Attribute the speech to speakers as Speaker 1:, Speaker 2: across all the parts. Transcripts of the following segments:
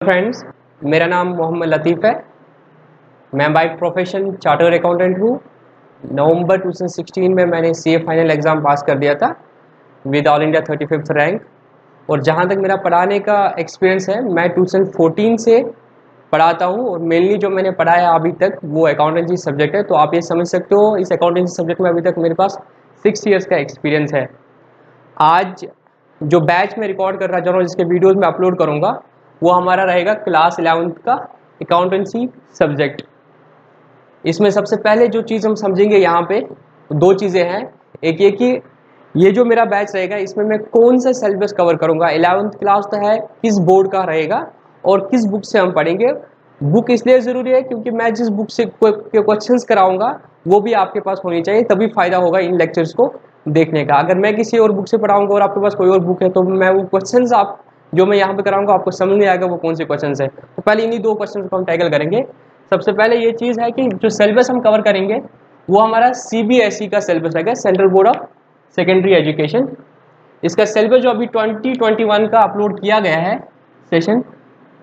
Speaker 1: Friends मेरा नाम मोहम्मद लतीफ़ है। मैं बाई प्रोफेशन चार्टर अकाउंटेंट हूँ। नवंबर 2016 में मैंने सी फाइनल एग्ज़ाम पास कर दिया था with all India thirty fifth rank और जहाँ तक मेरा पढ़ाने का एक्सपीरियंस है, मैं 2014 से पढ़ाता हूँ और मेनली जो मैंने पढ़ाया अभी तक, वो अकाउंटेंसी सब्जेक्ट है। तो आप ये समझ सकते हो, इस अकाउंटेंसी सब्जेक्ट में अभी तक मेरे पास सिक्स ईयर्स का एक्सपीरियंस है। आज जो बैच में रिकॉर्ड कर रहा हूँ, जिसके वीडियोज़ में अपलोड करूँगा वो हमारा रहेगा क्लास इलेवंथ का अकाउंटेंसी सब्जेक्ट इसमें सबसे पहले जो चीज़ हम समझेंगे यहाँ पे, दो चीज़ें हैं। एक ये कि ये जो मेरा बैच रहेगा, इसमें मैं कौन सा सिलेबस कवर करूँगा? इलेवंथ क्लास तो है, किस बोर्ड का रहेगा और किस बुक से हम पढ़ेंगे? बुक इसलिए ज़रूरी है क्योंकि मैं जिस बुक से क्वेश्चन कराऊँगा, वो भी आपके पास होनी चाहिए, तभी फ़ायदा होगा इन लेक्चर्स को देखने का। अगर मैं किसी और बुक से पढ़ाऊँगा और आपके पास कोई और बुक है तो मैं वो क्वेश्चंस आप जो मैं यहाँ पे कराऊँगा आपको समझ नहीं आएगा वो कौन से क्वेश्चन है। तो पहले इन्हीं दो क्वेश्चन को हम टैकल करेंगे। सबसे पहले ये चीज़ है कि जो सिलेबस हम कवर करेंगे, वो हमारा सी e का सिलेबस रहेगा central board of secondary education इसका सिलेबस जो अभी 2021 का अपलोड किया गया है सेशन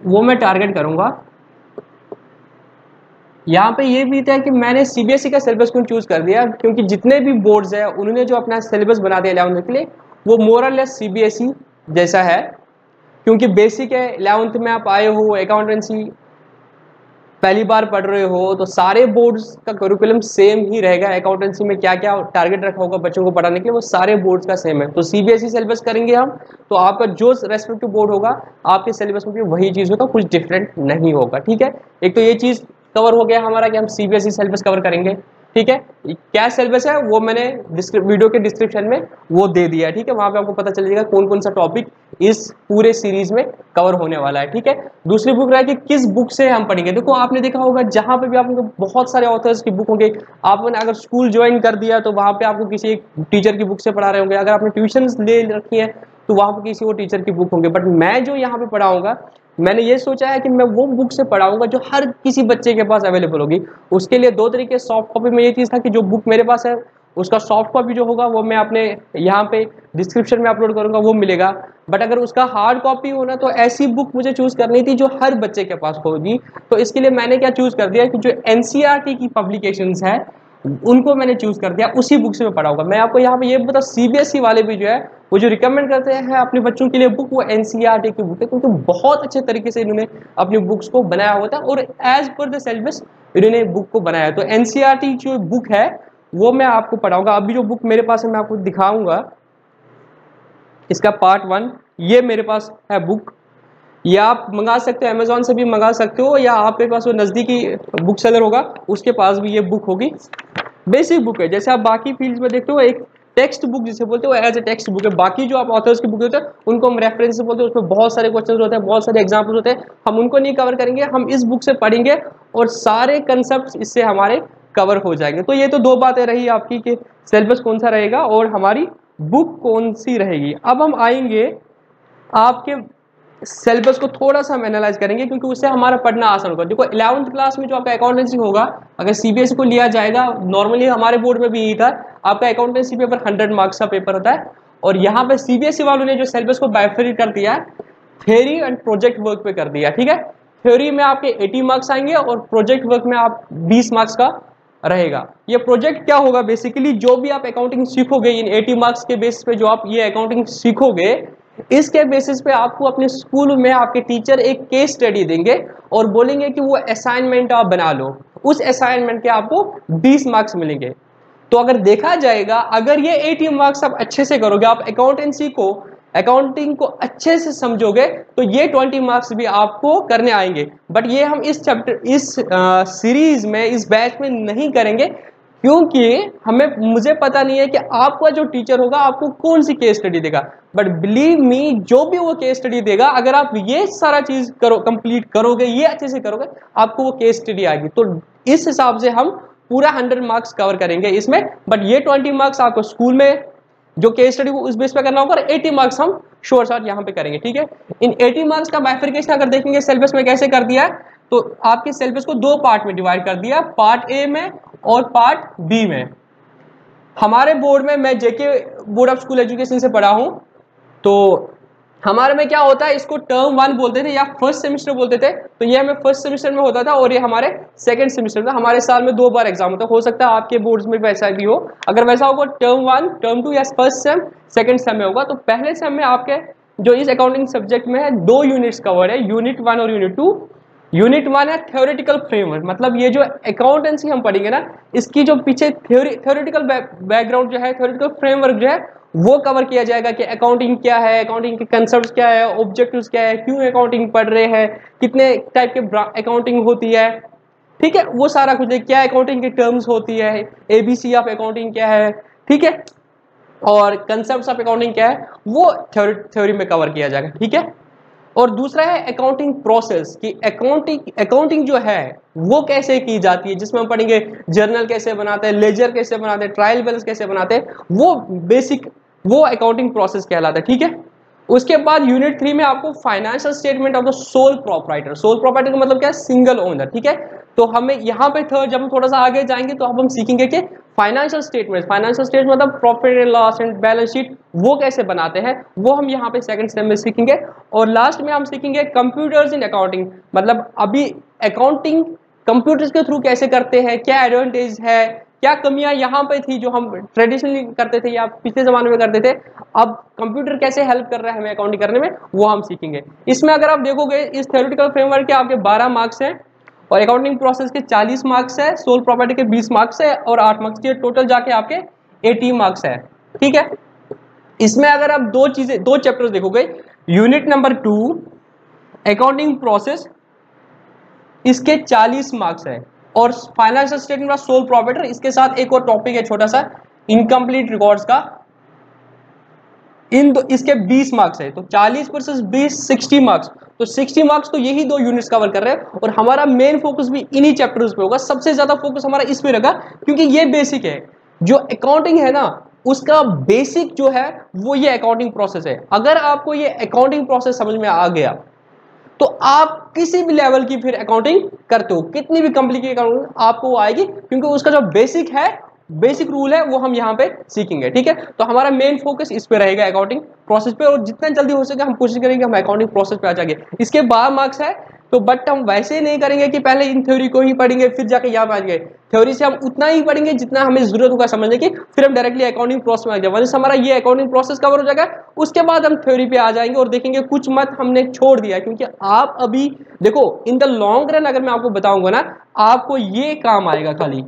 Speaker 1: वो मैं टारगेट करूँगा। यहाँ पे ये भी था कि मैंने सीबीएसई e का सिलेबस क्यों चूज़ कर दिया? क्योंकि जितने भी बोर्ड्स हैं, उन्होंने जो अपना सिलेबस बना दिया इलेवंथ के लिए, वो मोरल लेस सी जैसा है। क्योंकि बेसिक है इलेवंथ में आप आए हो अकाउंटेंसी पहली बार पढ़ रहे हो तो सारे बोर्ड्स का करिकुलम सेम ही रहेगा। अकाउंटेंसी में क्या क्या टारगेट रखा होगा बच्चों को पढ़ाने के लिए, वो सारे बोर्ड्स का सेम है। तो सीबीएसई सिलेबस करेंगे हम तो आपका जो रेस्पेक्टिव बोर्ड होगा, आपके सिलेबस में भी वही चीज़ होगा, कुछ डिफरेंट नहीं होगा, ठीक है? एक तो ये चीज़ कवर हो गया हमारा कि हम सीबीएसई सिलेबस कवर करेंगे। ठीक है? क्या सिलेबस है? वो मैंने वीडियो के डिस्क्रिप्शन में वो दे दिया है, ठीक है? वहाँ पे आपको पता चल जाएगा कौन कौन सा टॉपिक इस पूरे सीरीज़ में कवर होने वाला है, ठीक है? दूसरी बुक रहा है कि किस बुक से हम पढ़ेंगे। देखो, आपने देखा होगा, जहाँ पे भी आपको बहुत सारे ऑथर्स की बुक होंगे, आपने अगर स्कूल ज्वाइन कर दिया तो वहाँ पे आपको किसी एक टीचर की बुक से पढ़ा रहे होंगे। अगर आपने ट्यूशन ले रखी है तो वहाँ पर किसी और टीचर की बुक होंगे। बट मैं जो यहाँ पे पढ़ाऊँगा मैंने ये सोचा है कि मैं वो बुक से पढ़ाऊँगा जो हर किसी बच्चे के पास अवेलेबल होगी। उसके लिए दो तरीके सॉफ्ट कॉपी में ये चीज़ था कि जो बुक मेरे पास है, उसका सॉफ्ट कॉपी जो होगा वो मैं अपने यहाँ पे डिस्क्रिप्शन में अपलोड करूँगा, वो मिलेगा। बट अगर उसका हार्ड कॉपी होना तो ऐसी बुक मुझे चूज़ करनी थी जो हर बच्चे के पास होगी। तो इसके लिए मैंने क्या चूज़ कर दिया कि जो एन e की पब्लिकेशंस है उनको मैंने चूज़ कर दिया, उसी बुक से मैं पढ़ाऊँगा मैं आपको यहाँ पे ये बता सीबीएसई वाले भी जो है, वो जो रिकमेंड करते हैं अपने बच्चों के लिए बुक वो एनसीईआरटी की बुक है, क्योंकि बहुत अच्छे तरीके से इन्होंने अपनी बुक्स को बनाया होता है और एज पर द सिलेबस इन्होंने बुक को बनाया तो एनसीईआरटी जो बुक है, वो मैं आपको पढ़ाऊँगा। अभी जो बुक मेरे पास है, मैं आपको दिखाऊँगा। इसका पार्ट वन ये मेरे पास है बुक या आप मंगा सकते हो अमेजोन से भी मंगा सकते हो, या आपके पास वो नज़दीकी बुक सेलर होगा, उसके पास भी ये बुक होगी। बेसिक बुक है, जैसे आप बाकी फ़ील्ड में देखते हो, एक टेक्स्ट बुक जिसे बोलते हो एज ए टेक्स्ट बुक है। बाकी जो आप ऑथर्स की बुक होते हैं, उनको हम रेफरेंस बोलते हैं, उसमें बहुत सारे क्वेश्चन होते हैं, बहुत सारे एग्ज़ाम्पल होते हैं। हम उनको नहीं कवर करेंगे, हम इस बुक से पढ़ेंगे और सारे कंसेप्ट इससे हमारे कवर हो जाएँगे। तो ये तो दो बातें रही आपकी कि सिलेबस कौन सा रहेगा और हमारी बुक कौन सी रहेगी। अब हम आएँगे आपके सिलेबस को थोड़ा सा हम एनालाइज करेंगे, क्योंकि उससे हमारा पढ़ना आसान होगा। देखो इलेवंथ क्लास में जो आपका अकाउंटेंसी होगा, अगर सीबीएसई को लिया जाएगा नॉर्मली हमारे बोर्ड में भी यही था, आपका अकाउंटेंसी पेपर हंड्रेड मार्क्स का पेपर होता है, और यहाँ पे सीबीएसई वालों ने जो सिलेबस को बाइफरी कर दिया है थेरी एंड प्रोजेक्ट वर्क पे कर दिया, ठीक है? थ्योरी में आपके 80 मार्क्स आएँगे और प्रोजेक्ट वर्क में आप 20 मार्क्स का रहेगा। ये प्रोजेक्ट क्या होगा? बेसिकली जो भी आप अकाउंटिंग सीखोगे, इन 80 मार्क्स के बेसिस पे जो आप ये अकाउंटिंग सीखोगे इसके बेसिस पे आपको अपने स्कूल में आपके टीचर एक केस स्टडी देंगे और बोलेंगे कि वो असाइनमेंट आप बना लो। उस असाइनमेंट के आपको 20 मार्क्स मिलेंगे। तो अगर देखा जाएगा, अगर ये 80 मार्क्स आप अच्छे से करोगे, आप अकाउंटेंसी को अकाउंटिंग को अच्छे से समझोगे तो ये 20 मार्क्स भी आपको करने आएँगे। बट ये हम इस चैप्टर इस सीरीज़ में, इस बैच में नहीं करेंगे। क्योंकि हमें, मुझे पता नहीं है कि आपका जो टीचर होगा, आपको कौन सी केस स्टडी देगा। बट बिलीव मी जो भी वो केस स्टडी देगा, अगर आप ये सारा चीज़ करो कंप्लीट करोगे, ये अच्छे से करोगे, आपको वो केस स्टडी आएगी। तो इस हिसाब से हम पूरा हंड्रेड मार्क्स कवर करेंगे इसमें। बट ये ट्वेंटी मार्क्स आपको स्कूल में जो केस स्टडी उस बेस पे करना होगा और 80 मार्क्स हम शोर शॉर्ट यहाँ पे करेंगे, ठीक है? इन 80 मार्क्स का बाइफिकेशन अगर देखेंगे सिलेबस में कैसे कर दिया है तो आपके सिलेबस को दो पार्ट में डिवाइड कर दिया पार्ट ए में और पार्ट बी में। हमारे बोर्ड में मैं JK board of school education से पढ़ा हूँ तो हमारे में क्या होता है, इसको टर्म वन बोलते थे या फ़र्स्ट सेमेस्टर बोलते थे तो ये हमें फ़र्स्ट सेमेस्टर में होता था और ये हमारे सेकंड सेमेस्टर में हमारे साल में दो बार एग्ज़ाम होता है, हो सकता है आपके बोर्ड्स में वैसा भी हो। अगर वैसा होगा टर्म वन टर्म टू या फ़र्स्ट सेम सेकंड सेम में होगा तो पहले सेम में आपके जो इस अकाउंटिंग सब्जेक्ट में है, दो यूनिट्स कवर है यूनिट वन और यूनिट टू यूनिट वन है थ्योरेटिकल फ्रेमवर्क मतलब ये जो अकाउंटेंसी हम पढ़ेंगे ना, इसकी जो पीछे थ्योरी थ्योरेटिकल बैकग्राउंड जो है थ्योरेटिकल फ्रेमवर्क जो है, वो कवर किया जाएगा कि अकाउंटिंग क्या है अकाउंटिंग के कंसेप्ट क्या है ऑब्जेक्टिव्स क्या है, क्यों अकाउंटिंग पढ़ रहे हैं, कितने टाइप के अकाउंटिंग होती है। ठीक है, वो सारा कुछ है क्या अकाउंटिंग की टर्म्स होती है एबीसी ऑफ़ अकाउंटिंग क्या है, ठीक है? और कंसेप्ट ऑफ़ अकाउंटिंग क्या है, वो थ्योरी थ्योरी में कवर किया जाएगा, ठीक है? और दूसरा है अकाउंटिंग प्रोसेस कि अकाउंटिंग अकाउंटिंग जो है, वो कैसे की जाती है? जिसमें हम पढ़ेंगे जर्नल कैसे बनाते हैं लेजर कैसे बनाते हैं ट्रायल बैलेंस कैसे बनाते हैं, वो बेसिक वो अकाउंटिंग प्रोसेस कहलाता है, ठीक है? उसके बाद यूनिट थ्री में आपको financial statement of the sole proprietor sole proprietor का मतलब क्या है? सिंगल ओनर ठीक है? तो हमें यहाँ पे थर्ड जब हम थोड़ा सा आगे जाएँगे तो अब हम सीखेंगे कि फाइनेंशियल स्टेटमेंट फाइनेंशियल स्टेटमेंट मतलब profit and loss and balance sheet वो कैसे बनाते हैं, वो हम यहाँ पे सेकंड स्टेप में सीखेंगे। और लास्ट में हम सीखेंगे कंप्यूटर्स इन अकाउंटिंग मतलब अभी अकाउंटिंग कंप्यूटर्स के थ्रू कैसे करते हैं, क्या एडवांटेज है, क्या कमियाँ यहाँ पे थी जो हम ट्रेडिशनली करते थे या पिछले जमाने में करते थे, अब कंप्यूटर कैसे हेल्प कर रहा है हमें अकाउंटिंग करने में, वो हम सीखेंगे। इसमें अगर आप देखोगे, इस थ्योरेटिकल फ्रेमवर्क के आपके 12 मार्क्स हैं और अकाउंटिंग प्रोसेस के 40 मार्क्स है सोल प्रॉपर्टी के 20 मार्क्स है और 8 मार्क्स के टोटल जाके आपके 80 मार्क्स है। ठीक है? इसमें अगर आप दो चीज़ें, दो चैप्टर्स देखोगे unit number two accounting process इसके 40 मार्क्स है। और फाइनेंशियल स्टेटमेंट सोल प्रॉफिटर इसके साथ एक और टॉपिक है छोटा सा इनकम्प्लीट रिकॉर्ड्स का। इन दो, इसके 20 मार्क्स है। तो 40 वर्सेस 20 60 मार्क्स तो 60 मार्क्स तो यही दो यूनिट्स कवर कर रहे हैं और हमारा मेन फोकस भी इन्हीं चैप्टर्स पे होगा। सबसे ज़्यादा फोकस हमारा इस पे रहेगा, क्योंकि ये बेसिक है। जो अकाउंटिंग है ना, उसका बेसिक जो है, वो ये अकाउंटिंग प्रोसेस है। अगर आपको ये अकाउंटिंग प्रोसेस समझ में आ गया तो आप किसी भी लेवल की फिर अकाउंटिंग करते हो। कितनी भी कॉम्प्लिकेटेड अकाउंटिंग आपको आएगी, क्योंकि उसका जो बेसिक है बेसिक रूल है, वो हम यहाँ पे सीखेंगे, ठीक है? तो हमारा मेन फोकस इस पे रहेगा अकाउंटिंग प्रोसेस पे और जितना जल्दी हो सके हम कोशिश करेंगे हम अकाउंटिंग प्रोसेस पे आ जाएँगे। इसके बारह मार्क्स है तो बट हम वैसे ही नहीं करेंगे कि पहले इन थ्योरी को ही पढ़ेंगे, फिर जाके यहाँ पे आ गए थ्योरी से हम उतना ही पढ़ेंगे जितना हमें ज़रूरत होगा समझने की, फिर हम डायरेक्टली अकाउंटिंग प्रोसेस में आ जाए हमारा ये अकाउंटिंग प्रोसेस कवर हो जाएगा, उसके बाद हम थ्योरी पे आ जाएँगे और देखेंगे कुछ मत हमने छोड़ दिया, क्योंकि आप अभी, देखो इन द लॉन्ग रन अगर मैं आपको बताऊँगा ना, आपको ये काम आएगा खाली।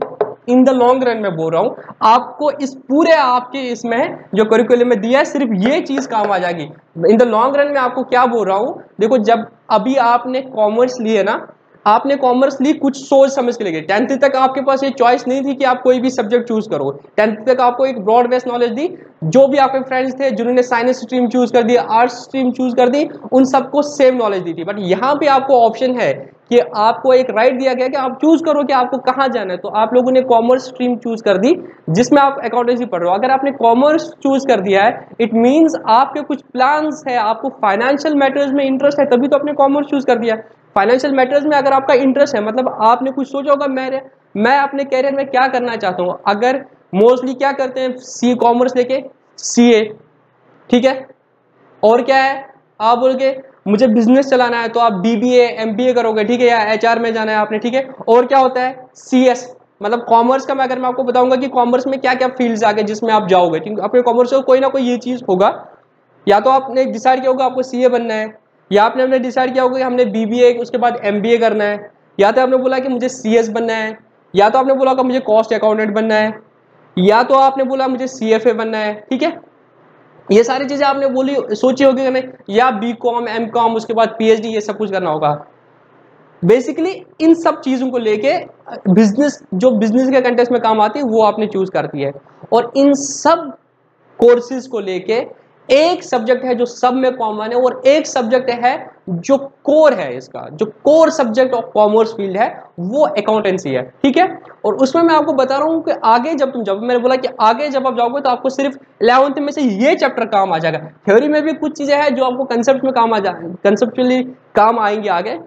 Speaker 1: इन द लॉन्ग रन में बोल रहा हूँ, आपको इस पूरे आपके इसमें जो करिकुलम में दिया है, सिर्फ़ ये चीज़ काम आ जाएगी। इन द लॉन्ग रन में आपको क्या बोल रहा हूँ, देखो जब अभी आपने कॉमर्स लिए ना, आपने कॉमर्स ली, कुछ सोच समझ के लिए टेंथ तक आपके पास ये चॉइस नहीं थी कि आप कोई भी सब्जेक्ट चूज़ करो। टेंथ तक आपको एक ब्रॉड बेस्ड नॉलेज दी, जो भी आपके फ्रेंड्स थे, जिन्होंने साइंस स्ट्रीम चूज़ कर दी आर्ट्स स्ट्रीम चूज़ कर दी, उन सबको सेम नॉलेज दी थी। बट यहाँ पे आपको ऑप्शन है कि आपको एक राइट दिया गया कि आप चूज़ करो कि आपको कहाँ जाना है। तो आप लोगों ने कॉमर्स स्ट्रीम चूज़ कर दी, जिसमें आप अकाउंटेंसी पढ़ रहे हो। अगर आपने कॉमर्स चूज़ कर दिया है इट मीन्स आपके कुछ प्लान्स है, आपको फाइनेंशियल मैटर्स में इंटरेस्ट है, तभी तो आपने कॉमर्स चूज़ कर दिया। फाइनेंशियल मैटर्स में अगर आपका इंटरेस्ट है मतलब आपने कुछ सोचा होगा, मैं मैं अपने कैरियर में क्या करना चाहता हूँ? अगर मोस्टली क्या करते हैं? सी कॉमर्स लेके सी ठीक है? और क्या है? आप बोल के मुझे बिज़नेस चलाना है तो आप बीबीए एमबीए करोगे, ठीक है, या एचआर में जाना है आपने, ठीक है? और क्या होता है? सीएस मतलब कॉमर्स का मैं अगर मैं आपको बताऊँगा कि कॉमर्स में क्या क्या फील्ड्स आगे जिसमें आप जाओगे क्योंकि आपके कॉमर्स में कोई ना कोई ये चीज़ होगा। या तो आपने डिसाइड किया होगा आपको सी बनना है, या आपने हमने डिसाइड किया होगा कि हमने बीबीए उसके बाद एमबीए करना है। या तो आपने बोला कि मुझे सीएस बनना है, या तो आपने बोला कि मुझे कॉस्ट अकाउंटेंट बनना है, या तो आपने बोला मुझे सीएफए बनना है, ठीक है? ये सारी चीज़ें आपने बोली, सोची होगी कि नहीं? या बी कॉम एम कॉम उसके बाद पीएचडी ये सब कुछ करना होगा। बेसिकली इन सब चीज़ों को लेके बिज़नेस जो बिज़नेस के कंटेक्स में काम आती है, वो आपने चूज़ करती है। और इन सब कोर्सेज को लेके एक सब्जेक्ट है जो सब में कॉमन है और एक सब्जेक्ट है जो कोर है इसका, जो core subject of commerce field है, वो अकाउंटेंसी है, ठीक है? और उसमें मैं आपको बता रहा हूँ कि आगे जब तुम जब मैंने बोला कि आगे जब आप जाओगे तो आपको सिर्फ़ इलेवंथ में से ये चैप्टर काम आ जाएगा। थ्योरी में भी कुछ चीज़ें हैं जो आपको कंसेप्ट में काम आ जा कंसेप्चुअली काम आएँगे आगे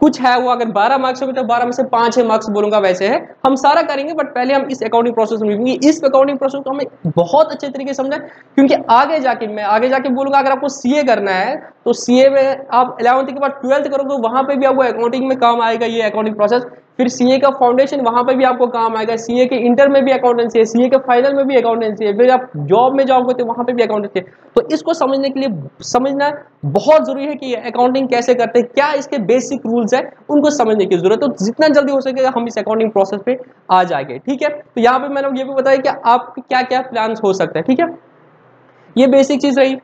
Speaker 1: कुछ है वो अगर 12 मार्क्स होगी तो 12 में से पाँच छह मार्क्स बोलूँगा वैसे है। हम सारा करेंगे बट पहले हम इस अकाउंटिंग प्रोसेस में इस अकाउंटिंग प्रोसेस को हमें बहुत अच्छे तरीके से समझा क्योंकि आगे जाके, मैं आगे जाके बोलूँगा, अगर आपको सीए करना है तो सीए में आप इलेवंथ के बाद ट्वेल्थ करोगे तो वहाँ पर भी आपको अकाउंटिंग में काम आएगा ये अकाउंटिंग प्रोसेस फिर सीए का फाउंडेशन वहाँ पर भी आपको काम आएगा। सीए के इंटर में भी अकाउंटेंसी है सीए के फाइनल में भी अकाउंटेंसी है, फिर आप जॉब में जाओगे तो वहाँ पे भी अकाउंटेंसी है। तो इसको समझने के लिए, समझना बहुत ज़रूरी है कि अकाउंटिंग कैसे करते हैं, क्या इसके बेसिक रूल्स है, उनको समझने की ज़रूरत है। तो जितना जल्दी हो सकेगा हम इस अकाउंटिंग प्रोसेस पे आ जाएँगे, ठीक है? तो यहाँ पे मैंने ये भी बताया कि आपके क्या क्या प्लान हो सकते हैं, ठीक है? ये बेसिक चीज़ रही,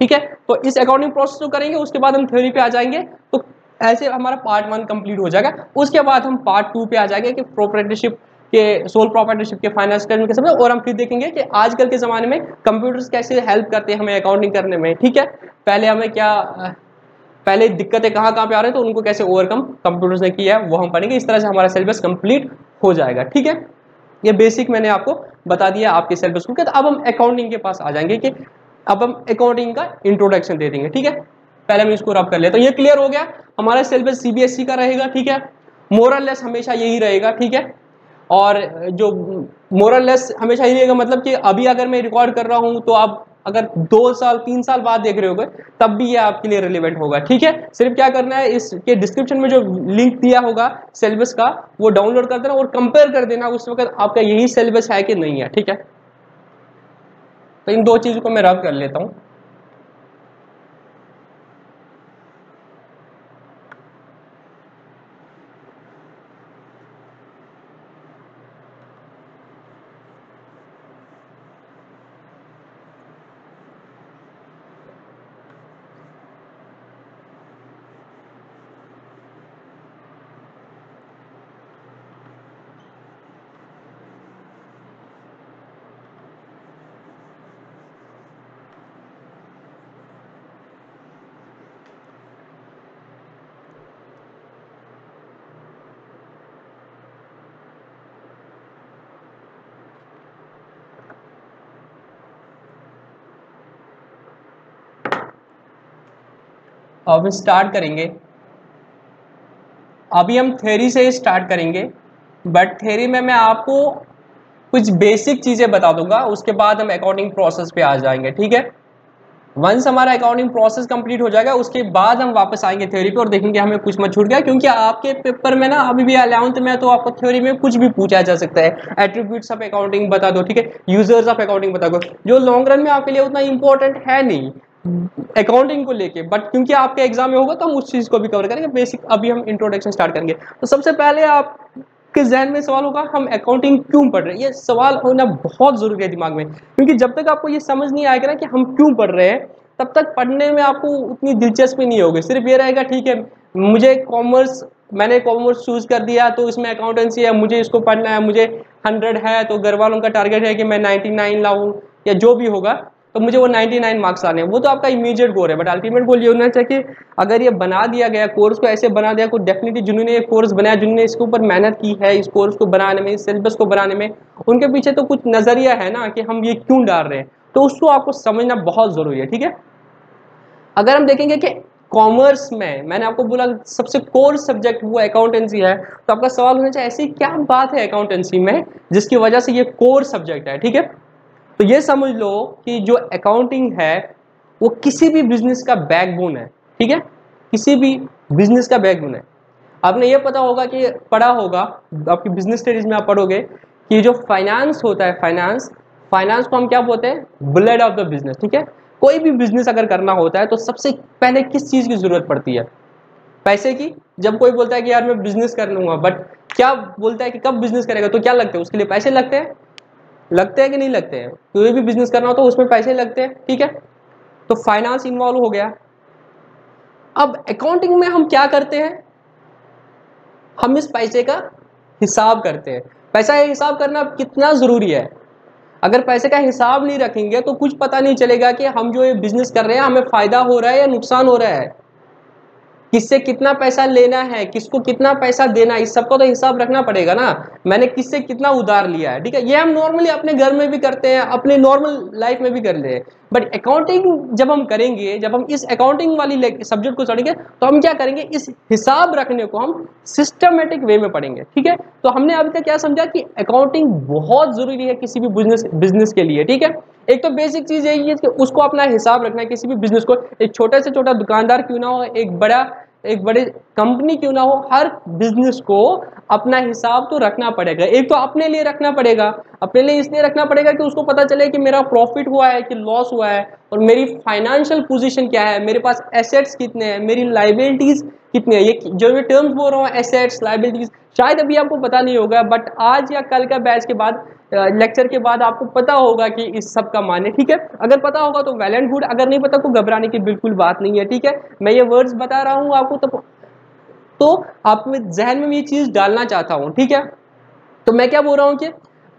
Speaker 1: ठीक है? तो इस अकाउंटिंग प्रोसेस को करेंगे, उसके बाद हम थ्योरी पे आ जाएँगे। तो ऐसे हमारा पार्ट वन कंप्लीट हो जाएगा। उसके बाद हम पार्ट टू पे आ जाएँगे कि प्रोपरेटरशिप के सोल प्रॉपर्टरशिप के फाइनेंस स्टेटमेंट के समय और हम फिर देखेंगे कि आजकल के ज़माने में कंप्यूटर्स कैसे हेल्प करते हैं हमें अकाउंटिंग करने में, ठीक है? पहले हमें क्या, पहले दिक्कतें कहाँ कहाँ पे आ रहे हैं तो उनको कैसे ओवरकम कंप्यूटर्स ने किया है, वो हम पढ़ेंगे। इस तरह से हमारा सिलेबस कंप्लीट हो जाएगा, ठीक है? ये बेसिक मैंने आपको बता दिया आपके सिलेबस को। तो अब हम अकाउंटिंग के पास आ जाएँगे कि, अब हम अकाउंटिंग का इंट्रोडक्शन दे देंगे, ठीक है? पहले हम इसको रब कर ले। तो ये क्लियर हो गया। हमारा सिलेबस सीबीएसई का रहेगा, ठीक है? मोरल लेस हमेशा यही रहेगा, ठीक है? और जो मोरल लेस हमेशा यही रहेगा मतलब कि अभी अगर मैं रिकॉर्ड कर रहा हूँ तो आप अगर दो साल, तीन साल बाद देख रहे होगे, तब भी ये आपके लिए रिलेवेंट होगा, ठीक है? सिर्फ़ क्या करना है, इसके डिस्क्रिप्शन में जो लिंक दिया होगा सिलेबस का, वो डाउनलोड कर देना और कंपेयर कर देना उस वक्त आपका यही सिलेबस है कि नहीं है, ठीक है? तो इन दो चीज़ों को मैं रब कर लेता हूँ। अब स्टार्ट करेंगे। अभी हम थेरी से स्टार्ट करेंगे बट थेरी में मैं आपको कुछ बेसिक चीज़ें बता दूँगा, उसके बाद हम अकाउंटिंग प्रोसेस पे आ जाएँगे, ठीक है? वंस हमारा अकाउंटिंग प्रोसेस कंप्लीट हो जाएगा, उसके बाद हम वापस आएँगे थ्योरी पे और देखेंगे हमें कुछ मत छूट गया, क्योंकि आपके पेपर में ना अभी भी अलाउंथ में तो आपको थ्योरी में कुछ भी पूछा जा सकता है। एट्रीब्यूट्स ऑफ़ अकाउंटिंग बता दो, ठीक है? यूज़र्स ऑफ़ अकाउंटिंग बता दो, जो लॉन्ग रन में आपके लिए उतना इंपॉर्टेंट है नहीं। अकाउंटिंग को लेके बट क्योंकि आपके एग्ज़ाम में होगा तो हम उस चीज़ को भी कवर करेंगे बेसिक अभी हम इंट्रोडक्शन स्टार्ट करेंगे। तो सबसे पहले आप के जहन में सवाल होगा, हम अकाउंटिंग क्यों पढ़ रहे हैं? ये सवाल होना बहुत ज़रूरी है दिमाग में, क्योंकि जब तक आपको ये समझ नहीं आएगा ना कि हम क्यों पढ़ रहे हैं, तब तक पढ़ने में आपको उतनी दिलचस्पी नहीं होगी। सिर्फ़ ये रहेगा, ठीक है, मुझे कॉमर्स मैंने कॉमर्स चूज़ कर दिया तो इसमें अकाउंटेंसी है, मुझे इसको पढ़ना है, मुझे हंड्रेड है तो घर वालों का टारगेट है कि मैं नाइन्टी नाइन लाऊँ, या जो भी होगा तो मुझे वो 99 मार्क्स आने हैं। वो तो आपका इमीडिएट गोल है बट अल्टीमेट गोल ये होना चाहिए कि अगर ये बना दिया गया कोर्स को, ऐसे बना दिया को डेफिनेटली जिन्होंने ये कोर्स बनाया, जिन्होंने इसके ऊपर मेहनत की है, इस कोर्स को बनाने में, इस सिलेबस को बनाने में, उनके पीछे तो कुछ नज़रिया है ना कि हम ये क्यों डाल रहे हैं। तो उसको आपको समझना बहुत ज़रूरी है, ठीक है? अगर हम देखेंगे कि कॉमर्स में, मैंने आपको बोला सबसे कोर सब्जेक्ट वो अकाउंटेंसी है तो आपका सवाल होना चाहिए, ऐसी क्या बात है अकाउंटेंसी में जिसकी वजह से ये कोर सब्जेक्ट है, ठीक है? तो ये समझ लो कि जो अकाउंटिंग है, वो किसी भी बिज़नेस का बैकबोन है, ठीक है? किसी भी बिज़नेस का बैकबोन है। आपने ये पता होगा कि, पढ़ा होगा, आपकी बिज़नेस स्टडीज़ में आप पढ़ोगे कि जो फाइनेंस होता है फाइनेंस फाइनेंस को हम क्या बोलते हैं? ब्लड ऑफ़ द बिज़नेस ठीक है? कोई भी बिज़नेस अगर करना होता है तो सबसे पहले किस चीज़ की ज़रूरत पड़ती है? पैसे की? जब कोई बोलता है कि यार मैं बिज़नेस कर लूँगा बट क्या बोलता है कि कब बिज़नेस करेगा तो क्या लगता है? उसके लिए पैसे लगते हैं? लगते हैं कि नहीं लगते हैं? कोई भी बिज़नेस करना हो तो उसमें पैसे लगते हैं, ठीक है? तो फाइनेंस इन्वॉल्व हो गया। अब अकाउंटिंग में हम क्या करते हैं? हम इस पैसे का हिसाब करते हैं। पैसा हिसाब करना कितना ज़रूरी है? अगर पैसे का हिसाब नहीं रखेंगे तो कुछ पता नहीं चलेगा कि हम जो ये बिज़नेस कर रहे हैं, हमें फ़ायदा हो रहा है या नुकसान हो रहा है। किससे कितना पैसा लेना है, किसको कितना पैसा देना है, इस सबका तो हिसाब रखना पड़ेगा ना। मैंने किससे कितना उधार लिया है, ठीक है? ये हम नॉर्मली अपने घर में भी करते हैं, अपने नॉर्मल लाइफ में भी कर ले। बट अकाउंटिंग जब हम करेंगे, जब हम इस अकाउंटिंग वाली सब्जेक्ट को चढ़ेंगे तो हम क्या करेंगे? इस हिसाब रखने को हम सिस्टमेटिक वे में पढ़ेंगे, ठीक है? तो हमने अभी तक क्या समझा कि अकाउंटिंग बहुत ज़रूरी है किसी भी बिज़नेस बिज़नेस के लिए, ठीक है? एक तो बेसिक चीज़ यही है कि उसको अपना हिसाब रखना है किसी भी बिज़नेस को। एक छोटे से छोटा दुकानदार क्यों ना हो, एक बड़ा एक बड़े कंपनी क्यों ना हो, हर बिज़नेस को अपना हिसाब तो रखना पड़ेगा। एक तो अपने लिए रखना पड़ेगा। अपने लिए इसलिए रखना पड़ेगा कि उसको पता चले कि मेरा प्रॉफिट हुआ है, कि लॉस हुआ है, और मेरी फाइनेंशियल पोजीशन क्या है, मेरे पास एसेट्स कितने हैं, मेरी लाइबिलिटीज कितनी है। ये जो मैं टर्म्स बोल रहा हूँ एसेट्स लाइबिलिटीज शायद अभी आपको पता नहीं होगा बट आज या कल का बैच के बाद लेक्चर के बाद आपको पता होगा कि इस सब का माने ठीक है? अगर पता होगा तो वेल एंड गुड अगर नहीं पता तो घबराने की बिल्कुल बात नहीं है, ठीक है? मैं ये वर्ड्स बता रहा हूँ आपको तो तो आप जहन में ये चीज़ डालना चाहता हूँ, ठीक है? तो मैं क्या बोल रहा हूँ कि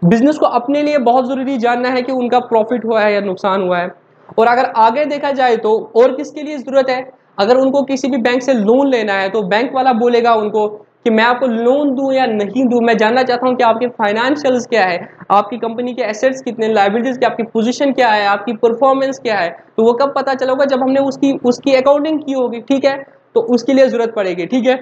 Speaker 1: बिज़नेस को अपने लिए बहुत ज़रूरी जानना है कि उनका प्रॉफिट हुआ है या नुकसान हुआ है। और अगर आगे देखा जाए तो और किसके लिए ज़रूरत है? अगर उनको किसी भी बैंक से लोन लेना है तो बैंक वाला बोलेगा उनको कि मैं आपको लोन दूँ या नहीं दूँ, मैं जानना चाहता हूँ कि आपके फाइनेंशियल्स क्या है, आपकी कंपनी के एसेट्स कितने लाइबिलिटीज क्या, आपकी पोजीशन क्या है, आपकी परफॉर्मेंस क्या है तो वो कब पता चलोगा जब हमने उसकी उसकी अकाउंटिंग की होगी, ठीक है? तो उसके लिए ज़रूरत पड़ेगी, ठीक है?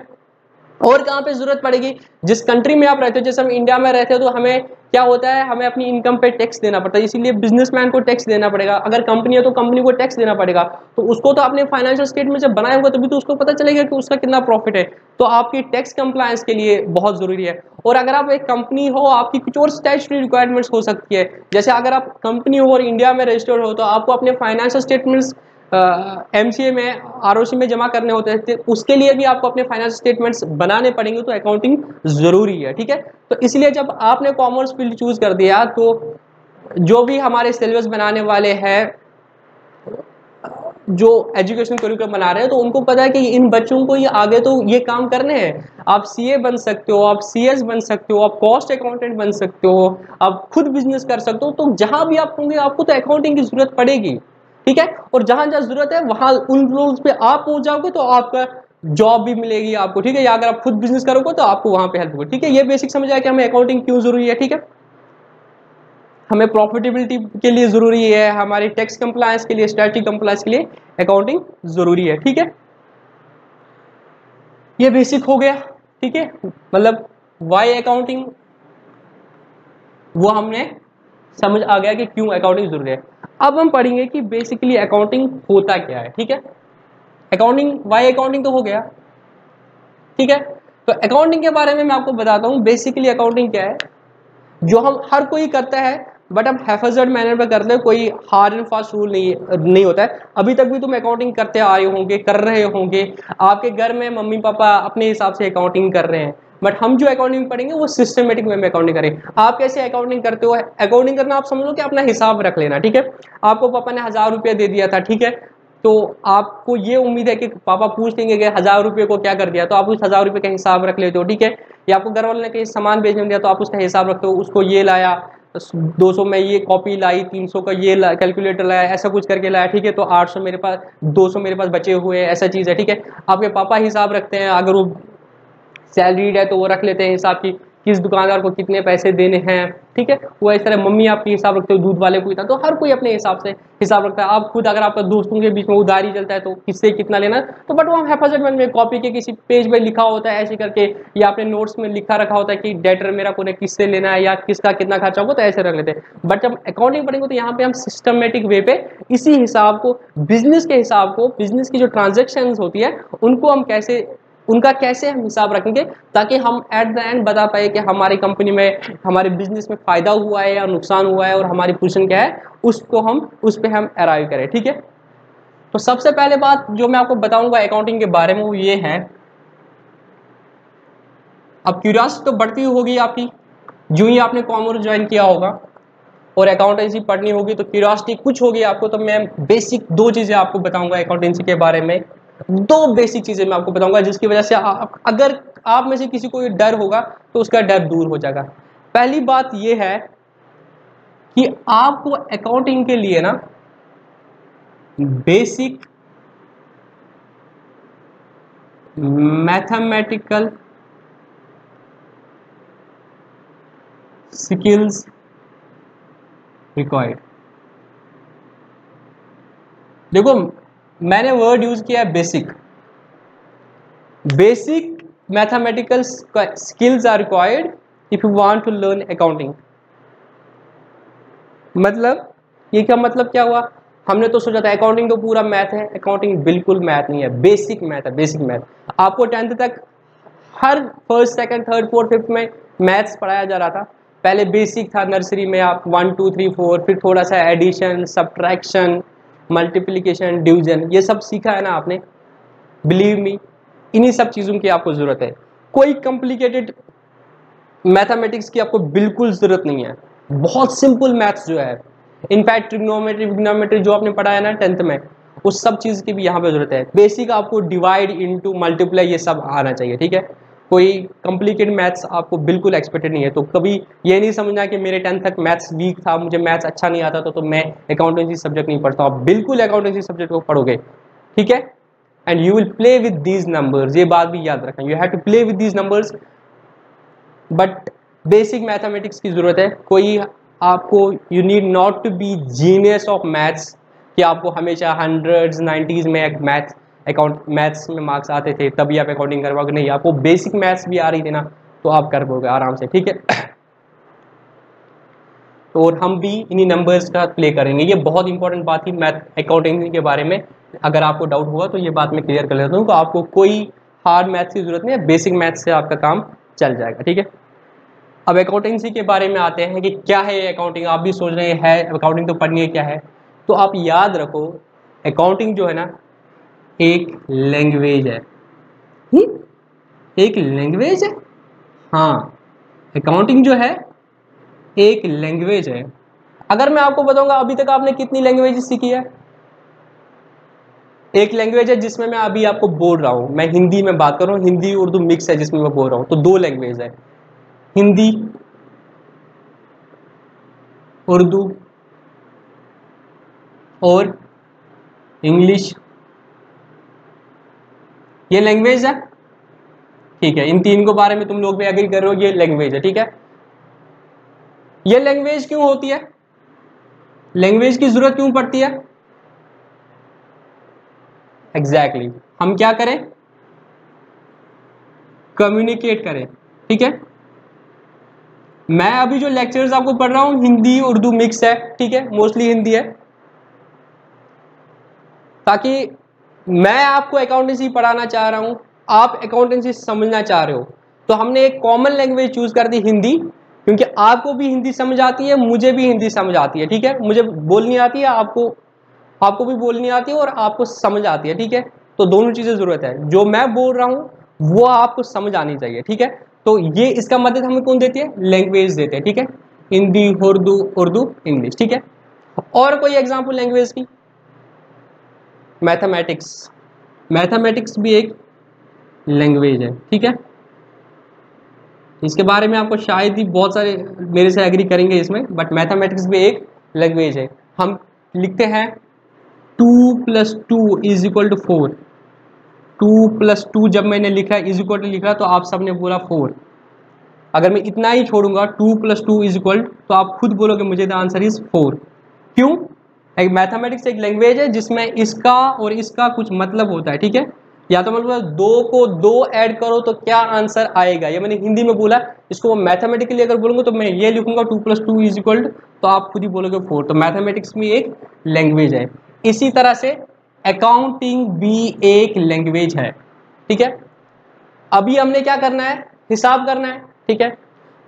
Speaker 1: और कहाँ पे ज़रूरत पड़ेगी? जिस कंट्री में आप रहते हो, जैसे हम इंडिया में रहते हो तो हमें क्या होता है, हमें अपनी इनकम पे टैक्स देना पड़ता है, इसीलिए बिजनेसमैन को टैक्स देना पड़ेगा। अगर कंपनी है तो कंपनी को टैक्स देना पड़ेगा। तो उसको तो अपने फाइनेंशियल स्टेटमेंट जब बनाया होगा, तभी तो उसको पता चलेगा कि उसका कितना प्रॉफिट है। तो आपकी टैक्स कंप्लायंस के लिए बहुत ज़रूरी है। और अगर आप एक कंपनी हो, आपकी कुछ और स्टैचुरी रिक्वायरमेंट्स हो सकती है। जैसे अगर आप कंपनी हो और इंडिया में रजिस्टर्ड हो तो आपको अपने financial statements M C A में आर ओ सी में जमा करने होते हैं तो उसके लिए भी आपको अपने फाइनेंस स्टेटमेंट्स बनाने पड़ेंगे तो अकाउंटिंग ज़रूरी है, ठीक है? तो इसलिए जब आपने कॉमर्स फ़ील्ड चूज़ कर दिया तो जो भी हमारे सिलेबस बनाने वाले हैं, जो एजुकेशन करिकुलम बना रहे हैं तो उनको पता है कि इन बच्चों को ये आगे तो ये काम करने हैं। आप सीए बन सकते हो, आप सीएस बन सकते हो, आप कॉस्ट अकाउंटेंट बन सकते हो, आप खुद बिज़नेस कर सकते हो तो जहाँ भी आप होंगे, आपको तो अकाउंटिंग की ज़रूरत पड़ेगी। ठीक है? और जहाँ जहाँ ज़रूरत है, वहाँ उन रोल्स पे आप पहुँच जाओगे तो आपका जॉब भी मिलेगी आपको, ठीक है? या अगर आप खुद बिज़नेस करोगे तो आपको वहाँ पे हेल्प होगी, ठीक है? ये बेसिक समझ आया कि हमें अकाउंटिंग क्यों ज़रूरी है, ठीक है? हमें प्रॉफिटेबिलिटी के लिए ज़रूरी है, हमारी टैक्स कंप्लायंस के लिए स्टैटिक कंप्लायंस के लिए अकाउंटिंग ज़रूरी है, ठीक है? ये बेसिक हो गया, ठीक है? मतलब वाई अकाउंटिंग वो हमने समझ आ गया कि क्यों अकाउंटिंग ज़रूरी है। अब हम पढ़ेंगे कि बेसिकली अकाउंटिंग होता क्या है, ठीक है? अकाउंटिंग वाई अकाउंटिंग तो हो गया, ठीक है? तो अकाउंटिंग के बारे में मैं आपको बताता हूँ बेसिकली अकाउंटिंग क्या है? जो हम हर कोई करता है बट हम हेफाजर्ड मैनर में करते हैं, कोई हार्ड एंड फास्ट रूल नहीं नहीं होता है। अभी तक भी तुम अकाउंटिंग करते आए होंगे, कर रहे होंगे। आपके घर में मम्मी पापा अपने हिसाब से अकाउंटिंग कर रहे हैं। बट हम जो अकाउंटिंग पढ़ेंगे, वो सिस्टमेटिक वे में अकाउंटिंग करें। आप कैसे अकाउंटिंग करते हो? अकाउंटिंग करना आप समझ लो कि अपना हिसाब रख लेना, ठीक है? आपको पापा ने हज़ार रुपया दे दिया था, ठीक है? तो आपको ये उम्मीद है कि पापा पूछ लेंगे कि हज़ार रुपये को क्या कर दिया? तो आप उस हज़ार रुपये का हिसाब रख लेते हो, ठीक है? या आपको घर वाले ने कहीं सामान भेजने दिया तो आप उसका हिसाब रखते हो, उसको ये लाया दो सौ में ये कॉपी लाई, तीन सौ का ये कैलकुलेटर लाया, ऐसा कुछ करके लाया, ठीक है? तो आठ सौ मेरे पास, दो सौ मेरे पास बचे हुए ऐसा चीज़ है, ठीक है? आपके पापा हिसाब रखते हैं, अगर वो सैलरीड है तो वो रख लेते हैं हिसाब की, किस दुकानदार को कितने पैसे देने हैं, ठीक है? वो इस तरह मम्मी आपकी हिसाब रखते हो, दूध वाले को इतना तो हर कोई अपने हिसाब से हिसाब रखता है। आप खुद अगर आपका दोस्तों के बीच में उधारी चलता है तो किससे कितना लेना है? तो बट वो हेफाजत में कॉपी के किसी पेज में लिखा होता है, ऐसे करके, या अपने नोट्स में लिखा रखा होता है कि डेटर मेरा को किससे लेना है, या किसका कितना खर्चा होगा तो ऐसे रख लेते हैं। बट जब अकाउंटिंग पढ़ेंगे तो यहाँ पे हम सिस्टमेटिक वे पे इसी हिसाब को बिज़नेस के हिसाब को बिज़नेस की जो ट्रांजेक्शन होती है, उनको हम कैसे उनका कैसे हम हिसाब रखेंगे ताकि हम एट द एंड बता पाए कि हमारी कंपनी में, हमारे बिज़नेस में फ़ायदा हुआ है या नुकसान हुआ है और हमारी पोजिशन क्या है, उसको हम, उस पर हम अराइव करें, ठीक है? तो सबसे पहले बात जो मैं आपको बताऊँगा अकाउंटिंग के बारे में वो ये है। अब क्यूरियासिटी तो बढ़ती होगी आपकी जो ही आपने कॉमर्स ज्वाइन किया होगा और अकाउंटेंसी पढ़नी होगी तो क्यूरियासिटी कुछ होगी आपको तो मैं बेसिक दो चीज़ें आपको बताऊँगा अकाउंटेंसी के बारे में। दो बेसिक चीज़ें मैं आपको बताऊँगा जिसकी वजह से आप, अगर आप में से किसी को ये डर होगा तो उसका डर दूर हो जाएगा। पहली बात यह है कि आपको अकाउंटिंग के लिए ना बेसिक मैथमेटिकल स्किल्स रिक्वायर्ड देखो मैंने वर्ड यूज़ किया है basic basic mathematical skills are required if you want to learn accounting मतलब ये क्या मतलब क्या हुआ? हमने तो सोचा था अकाउंटिंग तो पूरा मैथ है अकाउंटिंग बिल्कुल मैथ नहीं है बेसिक मैथ है बेसिक मैथ आपको टेंथ तक हर first second third fourth fifth में मैथ्स पढ़ाया जा रहा था. पहले बेसिक था नर्सरी में आप वन टू थ्री फोर फिर थोड़ा सा एडिशन सब्ट्रैक्शन मल्टीप्लिकेशन डिवीज़न ये सब सीखा है ना आपने? बिलीव मी इन्हीं सब चीज़ों की आपको ज़रूरत है। कोई कॉम्प्लिकेटेड मैथमेटिक्स की आपको बिल्कुल ज़रूरत नहीं है। बहुत सिंपल मैथ्स जो है। इनफैक्ट ट्रिग्नोमेट्री विग्नोमेट्री जो आपने पढ़ाया ना टेंथ में, उस सब चीज़ की भी यहाँ पे ज़रूरत है। बेसिक आपको डिवाइड इंटू मल्टीप्लाई ये सब आना चाहिए, ठीक है? कोई कॉम्प्लिकेटेड मैथ्स आपको बिल्कुल एक्सपेक्टेड नहीं है। तो कभी ये नहीं समझना कि मेरे टेंथ तक मैथ्स वीक था, मुझे मैथ्स अच्छा नहीं आता था तो मैं अकाउंटेंसी सब्जेक्ट नहीं पढ़ता आप बिल्कुल अकाउंटेंसी सब्जेक्ट को पढ़ोगे, ठीक है? And you will play with these numbers ये बात भी याद रखें you have to play with these numbers but basic mathematics की ज़रूरत है। कोई आपको you need not to be genius of maths कि आपको हमेशा हंड्रेड्स नाइन्टीज़ में मैथ अकाउंट मैथ्स में मार्क्स आते थे तभी आप अकाउंटिंग करवाओगे नहीं, आपको बेसिक मैथ्स भी आ रही थी ना तो आप कर पाओगे आराम से, ठीक है? तो और हम भी इन्हीं नंबर्स का प्ले करेंगे। ये बहुत इंपॉर्टेंट बात थी मैथ अकाउंटिंग के बारे में। अगर आपको डाउट हुआ तो ये बात मैं क्लियर कर लेता हूँ तो आपको कोई हार्ड मैथ्स की ज़रूरत नहीं है बेसिक मैथ्स से आपका काम चल जाएगा, ठीक है? अब अकाउंटेंसी के बारे में आते हैं कि क्या है अकाउंटिंग आप भी सोच रहे हैं अकाउंटिंग तो पढ़नी है, क्या है? तो आप याद रखो अकाउंटिंग जो है ना एक लैंग्वेज है। हुँ? हम्म? एक लैंग्वेज है? हाँ। अकाउंटिंग जो है एक लैंग्वेज है। अगर मैं आपको बताऊँगा अभी तक आपने कितनी लैंग्वेज सीखी है? एक लैंग्वेज है जिसमें मैं अभी आपको बोल रहा हूँ। मैं हिंदी में बात कर रहा हूँ। हिंदी उर्दू मिक्स है जिसमें मैं बोल रहा हूँ। तो दो लैंग्वेज है। हिंदी उर्दू और इंग्लिश ये लैंग्वेज है। ठीक है, इन तीन को बारे में तुम लोग भी एग्री कर रहे हो ये लैंग्वेज है, ठीक है? ये लैंग्वेज क्यों होती है? लैंग्वेज की ज़रूरत क्यों पड़ती है? Exactly exactly. हम क्या करें? कम्युनिकेट करें, ठीक है? मैं अभी जो लेक्चर्स आपको पढ़ रहा हूँ, हिंदी, उर्दू मिक्स है, ठीक है? मोस्टली हिंदी है। ताकि मैं आपको अकाउंटेंसी पढ़ाना चाह रहा हूँ, आप अकाउंटेंसी समझना चाह रहे हो। तो हमने एक कॉमन लैंग्वेज चूज़ कर दी, हिंदी, क्योंकि आपको भी हिंदी समझ आती है, मुझे भी हिंदी समझ आती है, ठीक है? मुझे बोलनी आती है, आपको आपको भी बोलनी आती है और आपको समझ आती है, ठीक है? तो दोनों चीज़ें ज़रूरत है। जो मैं बोल रहा हूँ, वो आपको समझ आनी चाहिए, ठीक है? तो ये इसका मदद हमें कौन देती है? लैंग्वेज देते हैं, ठीक है? हिंदी, उर्दू उर्दू इंग्लिश ठीक है? और कोई एग्ज़ाम्पल लैंग्वेज की? मैथमेटिक्स। मैथमेटिक्स भी एक लैंग्वेज है, ठीक है? इसके बारे में आपको शायद ही बहुत सारे मेरे से एग्री करेंगे इसमें बट मैथमेटिक्स भी एक लैंग्वेज है। हम लिखते हैं two plus two is equal to four two plus two जब मैंने लिखा इज़ इक्वल टू लिखा तो आप सबने बोला फोर अगर मैं इतना ही छोड़ूँगा two plus two is equal तो आप खुद बोलोगे मुझे द आंसर इज़ फोर क्यों? एक मैथमेटिक्स एक लैंग्वेज है जिसमें इसका और इसका कुछ मतलब होता है, ठीक है? या तो मतलब दो को दो ऐड करो तो क्या आंसर आएगा? ये मैंने हिंदी में बोला, इसको मैथमेटिकली अगर बोलूँगा तो मैं ये लिखूँगा two plus two is equal तो आप खुद ही बोलोगे फोर तो मैथमेटिक्स में एक लैंग्वेज है। इसी तरह से अकाउंटिंग भी एक लैंग्वेज है, ठीक है? अभी हमने क्या करना है? हिसाब करना है, ठीक है?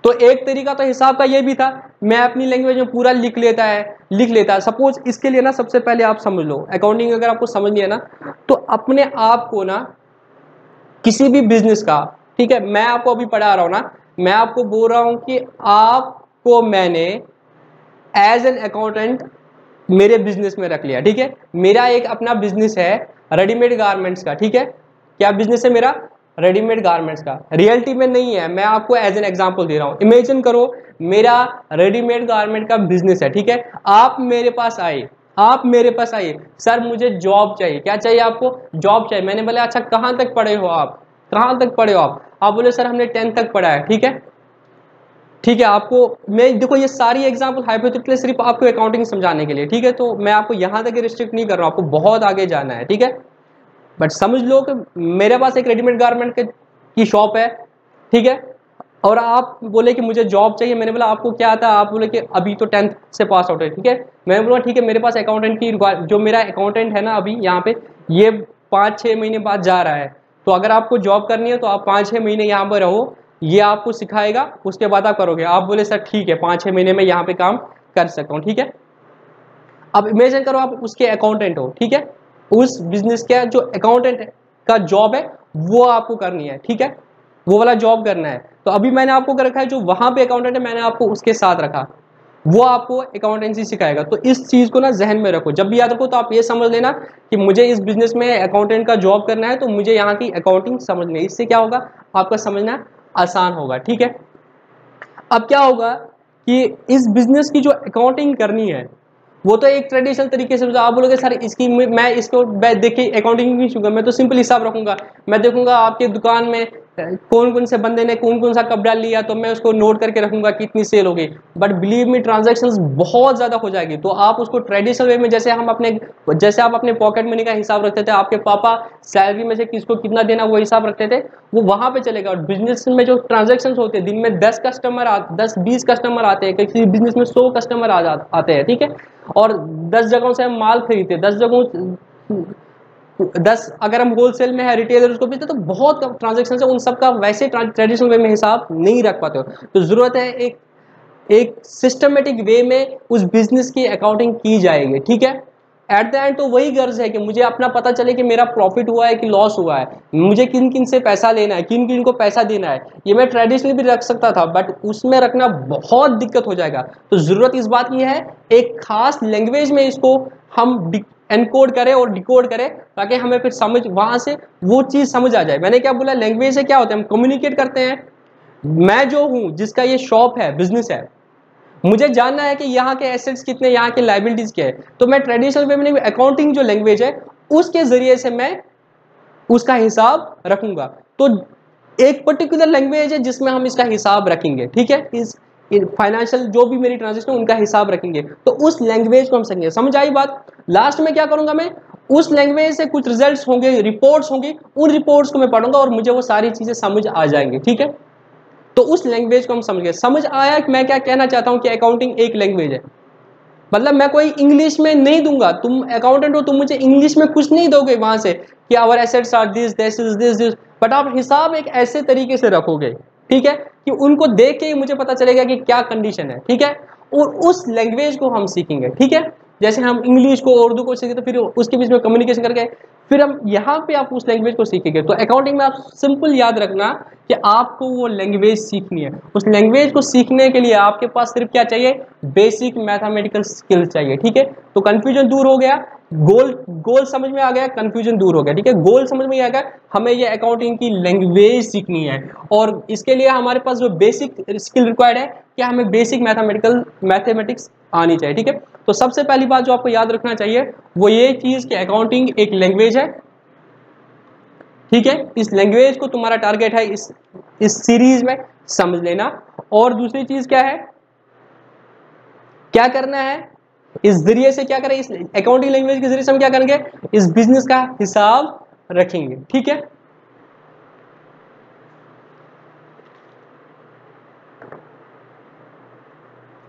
Speaker 1: तो एक तरीका तो हिसाब का ये भी था, मैं अपनी लैंग्वेज में पूरा लिख लेता है, लिख लेता है। सपोज़ इसके लिए ना सबसे पहले आप समझ लो अकाउंटिंग अगर आपको समझनी है ना तो अपने आप को ना किसी भी बिज़नेस का, ठीक है, मैं आपको अभी पढ़ा रहा हूँ ना, मैं आपको बोल रहा हूँ कि आपको मैंने एज एन अकाउंटेंट मेरे बिज़नेस में रख लिया, ठीक है? मेरा एक अपना बिज़नेस है रेडीमेड गारमेंट्स का, ठीक है? क्या बिज़नेस है मेरा? रेडीमेड गारमेंट्स का। रियलिटी में नहीं है, मैं आपको एज एन एग्ज़ाम्पल दे रहा हूँ। इमेजिन करो, मेरा रेडीमेड गारमेंट का बिज़नेस है, ठीक है? आप मेरे पास आए, आप मेरे पास आइए सर मुझे जॉब चाहिए। क्या चाहिए आपको? जॉब चाहिए। मैंने बोला अच्छा कहाँ तक पढ़े हो आप? कहाँ तक पढ़े हो आप? आप बोले, सर, हमने टेंथ तक पढ़ा है, ठीक है? ठीक है, आपको, मैं, देखो, ये सारी एग्ज़ाम्पल हाइपोथेटिकल सिर्फ़ आपको अकाउंटिंग समझाने के लिए, ठीक है? तो मैं आपको यहाँ तक रिस्ट्रिक्ट नहीं कर रहा हूँ, आपको बहुत आगे जाना है, ठीक है? बट समझ लो कि मेरे पास एक रेडीमेड गारमेंट की शॉप है, ठीक है? और आप बोले कि मुझे जॉब चाहिए, मैंने बोला, आपको क्या आता है? आप बोले कि अभी तो टेंथ से पास आउट है, ठीक है? मैंने बोला, ठीक है, मेरे पास अकाउंटेंट की जो मेरा अकाउंटेंट है ना अभी यहाँ पे, ये पाँच छः महीने बाद जा रहा है। तो अगर आपको जॉब करनी है तो आप पाँच छः महीने यहाँ पर रहो, ये आपको सिखाएगा, उसके बाद आप करोगे। आप बोले, सर, ठीक है पाँच छः महीने में यहाँ पे काम कर सकता हूँ, ठीक है? अब इमेजिन करो आप उसके अकाउंटेंट हो, ठीक है? उस बिज़नेस का जो अकाउंटेंट का जॉब है, वो आपको करनी है, ठीक है? वो वाला जॉब करना है। तो अभी मैंने आपको कर रखा है, जो वहाँ पे अकाउंटेंट है, मैंने आपको उसके साथ रखा। वो आपको अकाउंटेंसी सिखाएगा। तो इस चीज़ को ना जहन में रखो। जब भी याद रखो तो आप ये समझ लेना कि मुझे इस बिज़नेस में अकाउंटेंट का जॉब करना है तो मुझे यहाँ की अकाउंटिंग समझनी है। इससे क्या होगा? आपका समझना आसान होगा, ठीक है? अब क्या होगा कि इस बिज़नेस की जो अकाउंटिंग करनी है वो तो एक ट्रेडिशनल तरीके से आप बोलोगे, सर, इसकी मैं इसको देखिए अकाउंटिंग नहीं छूँगा मैं तो सिंपल हिसाब रखूँगा। मैं देखूँगा आपके दुकान में कौन कौन से बंदे ने कौन कौन सा कपड़ा लिया तो मैं उसको नोट करके रखूँगा कितनी सेल होगी। बट बिलीव मी ट्रांजेक्शन बहुत ज़्यादा हो जाएगी। तो आप उसको ट्रेडिशनल वे में, जैसे हम अपने, जैसे आप अपने पॉकेट मनी का हिसाब रखते थे, आपके पापा सैलरी में से किसको कितना देना, वो हिसाब रखते थे, वो वहाँ पे चलेगा और बिज़नेस में जो ट्रांजेक्शन होते हैं, दिन में दस कस्टमर दस, बीस कस्टमर आते हैं किसी बिज़नेस में सौ कस्टमर आ आते हैं, ठीक है? और दस जगहों से हम माल खरीदते दस जगहों, दस अगर हम होलसेल में है रिटेलर उसको बेचते तो बहुत कम ट्रांजेक्शन है। उन सबका वैसे ट्रेडिशनल वे में हिसाब नहीं रख पाते हो। तो ज़रूरत है एक एक सिस्टमेटिक वे में उस बिज़नेस की अकाउंटिंग की जाएगी। ठीक है? एट द एंड तो वही गर्ज है कि मुझे अपना पता चले कि मेरा प्रॉफिट हुआ है कि लॉस हुआ है। मुझे किन किन से पैसा लेना है, किन किन को पैसा देना है, ये मैं ट्रेडिशनली भी रख सकता था बट उसमें रखना बहुत दिक्कत हो जाएगा। तो ज़रूरत इस बात की है, एक खास लैंग्वेज में इसको हम एनकोड करें और डिकोड करें, ताकि हमें फिर समझ, वहाँ से वो चीज़ समझ आ जाए। मैंने क्या बोला लैंग्वेज से क्या होता है? हम कम्युनिकेट करते हैं। मैं जो हूँ, जिसका ये शॉप है बिज़नेस है मुझे जानना है कि यहाँ के एसेट्स कितने, यहाँ के लाइबिलिटीज क्या है। तो मैं ट्रेडिशनल वे में अकाउंटिंग जो लैंग्वेज है, उसके ज़रिए से मैं उसका हिसाब रखूँगा। तो एक पर्टिकुलर लैंग्वेज है जिसमें हम इसका हिसाब रखेंगे, ठीक है? इस फाइनेंशियल जो भी मेरी ट्रांजेक्शन उनका हिसाब रखेंगे। तो उस लैंग्वेज को हम समझेंगे। समझ आई बात? लास्ट में क्या करूँगा मैं? उस लैंग्वेज से कुछ रिजल्ट्स होंगे रिपोर्ट्स होंगी, उन रिपोर्ट्स को मैं पढ़ूँगा और मुझे वो सारी चीज़ें समझ आ जाएँगी, ठीक है? तो उस लैंग्वेज को हम समझ गए। समझ आया कि मैं क्या कहना चाहता हूँ कि अकाउंटिंग एक लैंग्वेज है। मतलब मैं कोई इंग्लिश में नहीं दूँगा। तुम अकाउंटेंट हो, तुम मुझे इंग्लिश में कुछ नहीं दोगे वहाँ से कि our assets are this this this this but आप हिसाब एक ऐसे तरीके से रखोगे, ठीक है? कि उनको देख के ही मुझे पता चलेगा कि क्या कंडीशन है, ठीक है? और उस लैंग्वेज को हम सीखेंगे, ठीक है? जैसे हम इंग्लिश को उर्दू को सीखे तो फिर उसके बीच में कम्युनिकेशन करके, फिर हम यहाँ पे आप उस लैंग्वेज को सीखेंगे। तो अकाउंटिंग में आप सिंपल याद रखना कि आपको वो लैंग्वेज सीखनी है। उस लैंग्वेज को सीखने के लिए आपके पास सिर्फ़ क्या चाहिए? बेसिक मैथमेटिकल स्किल चाहिए, ठीक है? तो कन्फ्यूज़न दूर हो गया। गोल गोल समझ में आ गया कंफ्यूजन दूर हो गया, ठीक है? गोल समझ में आ गया, हमें ये अकाउंटिंग की लैंग्वेज सीखनी है। और इसके लिए हमारे पास जो बेसिक स्किल रिक्वायर्ड है, क्या हमें बेसिक मैथमेटिकल मैथमेटिक्स आनी चाहिए, ठीक है? तो सबसे पहली बात जो आपको याद रखना चाहिए, वो ये चीज़ कि अकाउंटिंग एक लैंग्वेज है, ठीक है? इस लैंग्वेज को तुम्हारा टारगेट है, इस इस सीरीज़ में समझ लेना। और दूसरी चीज़ क्या है? क्या करना है? इस ज़रिए से क्या करें? इस अकाउंटिंग लैंग्वेज के ज़रिए से हम क्या करेंगे? इस बिज़नेस का हिसाब रखेंगे, ठीक है?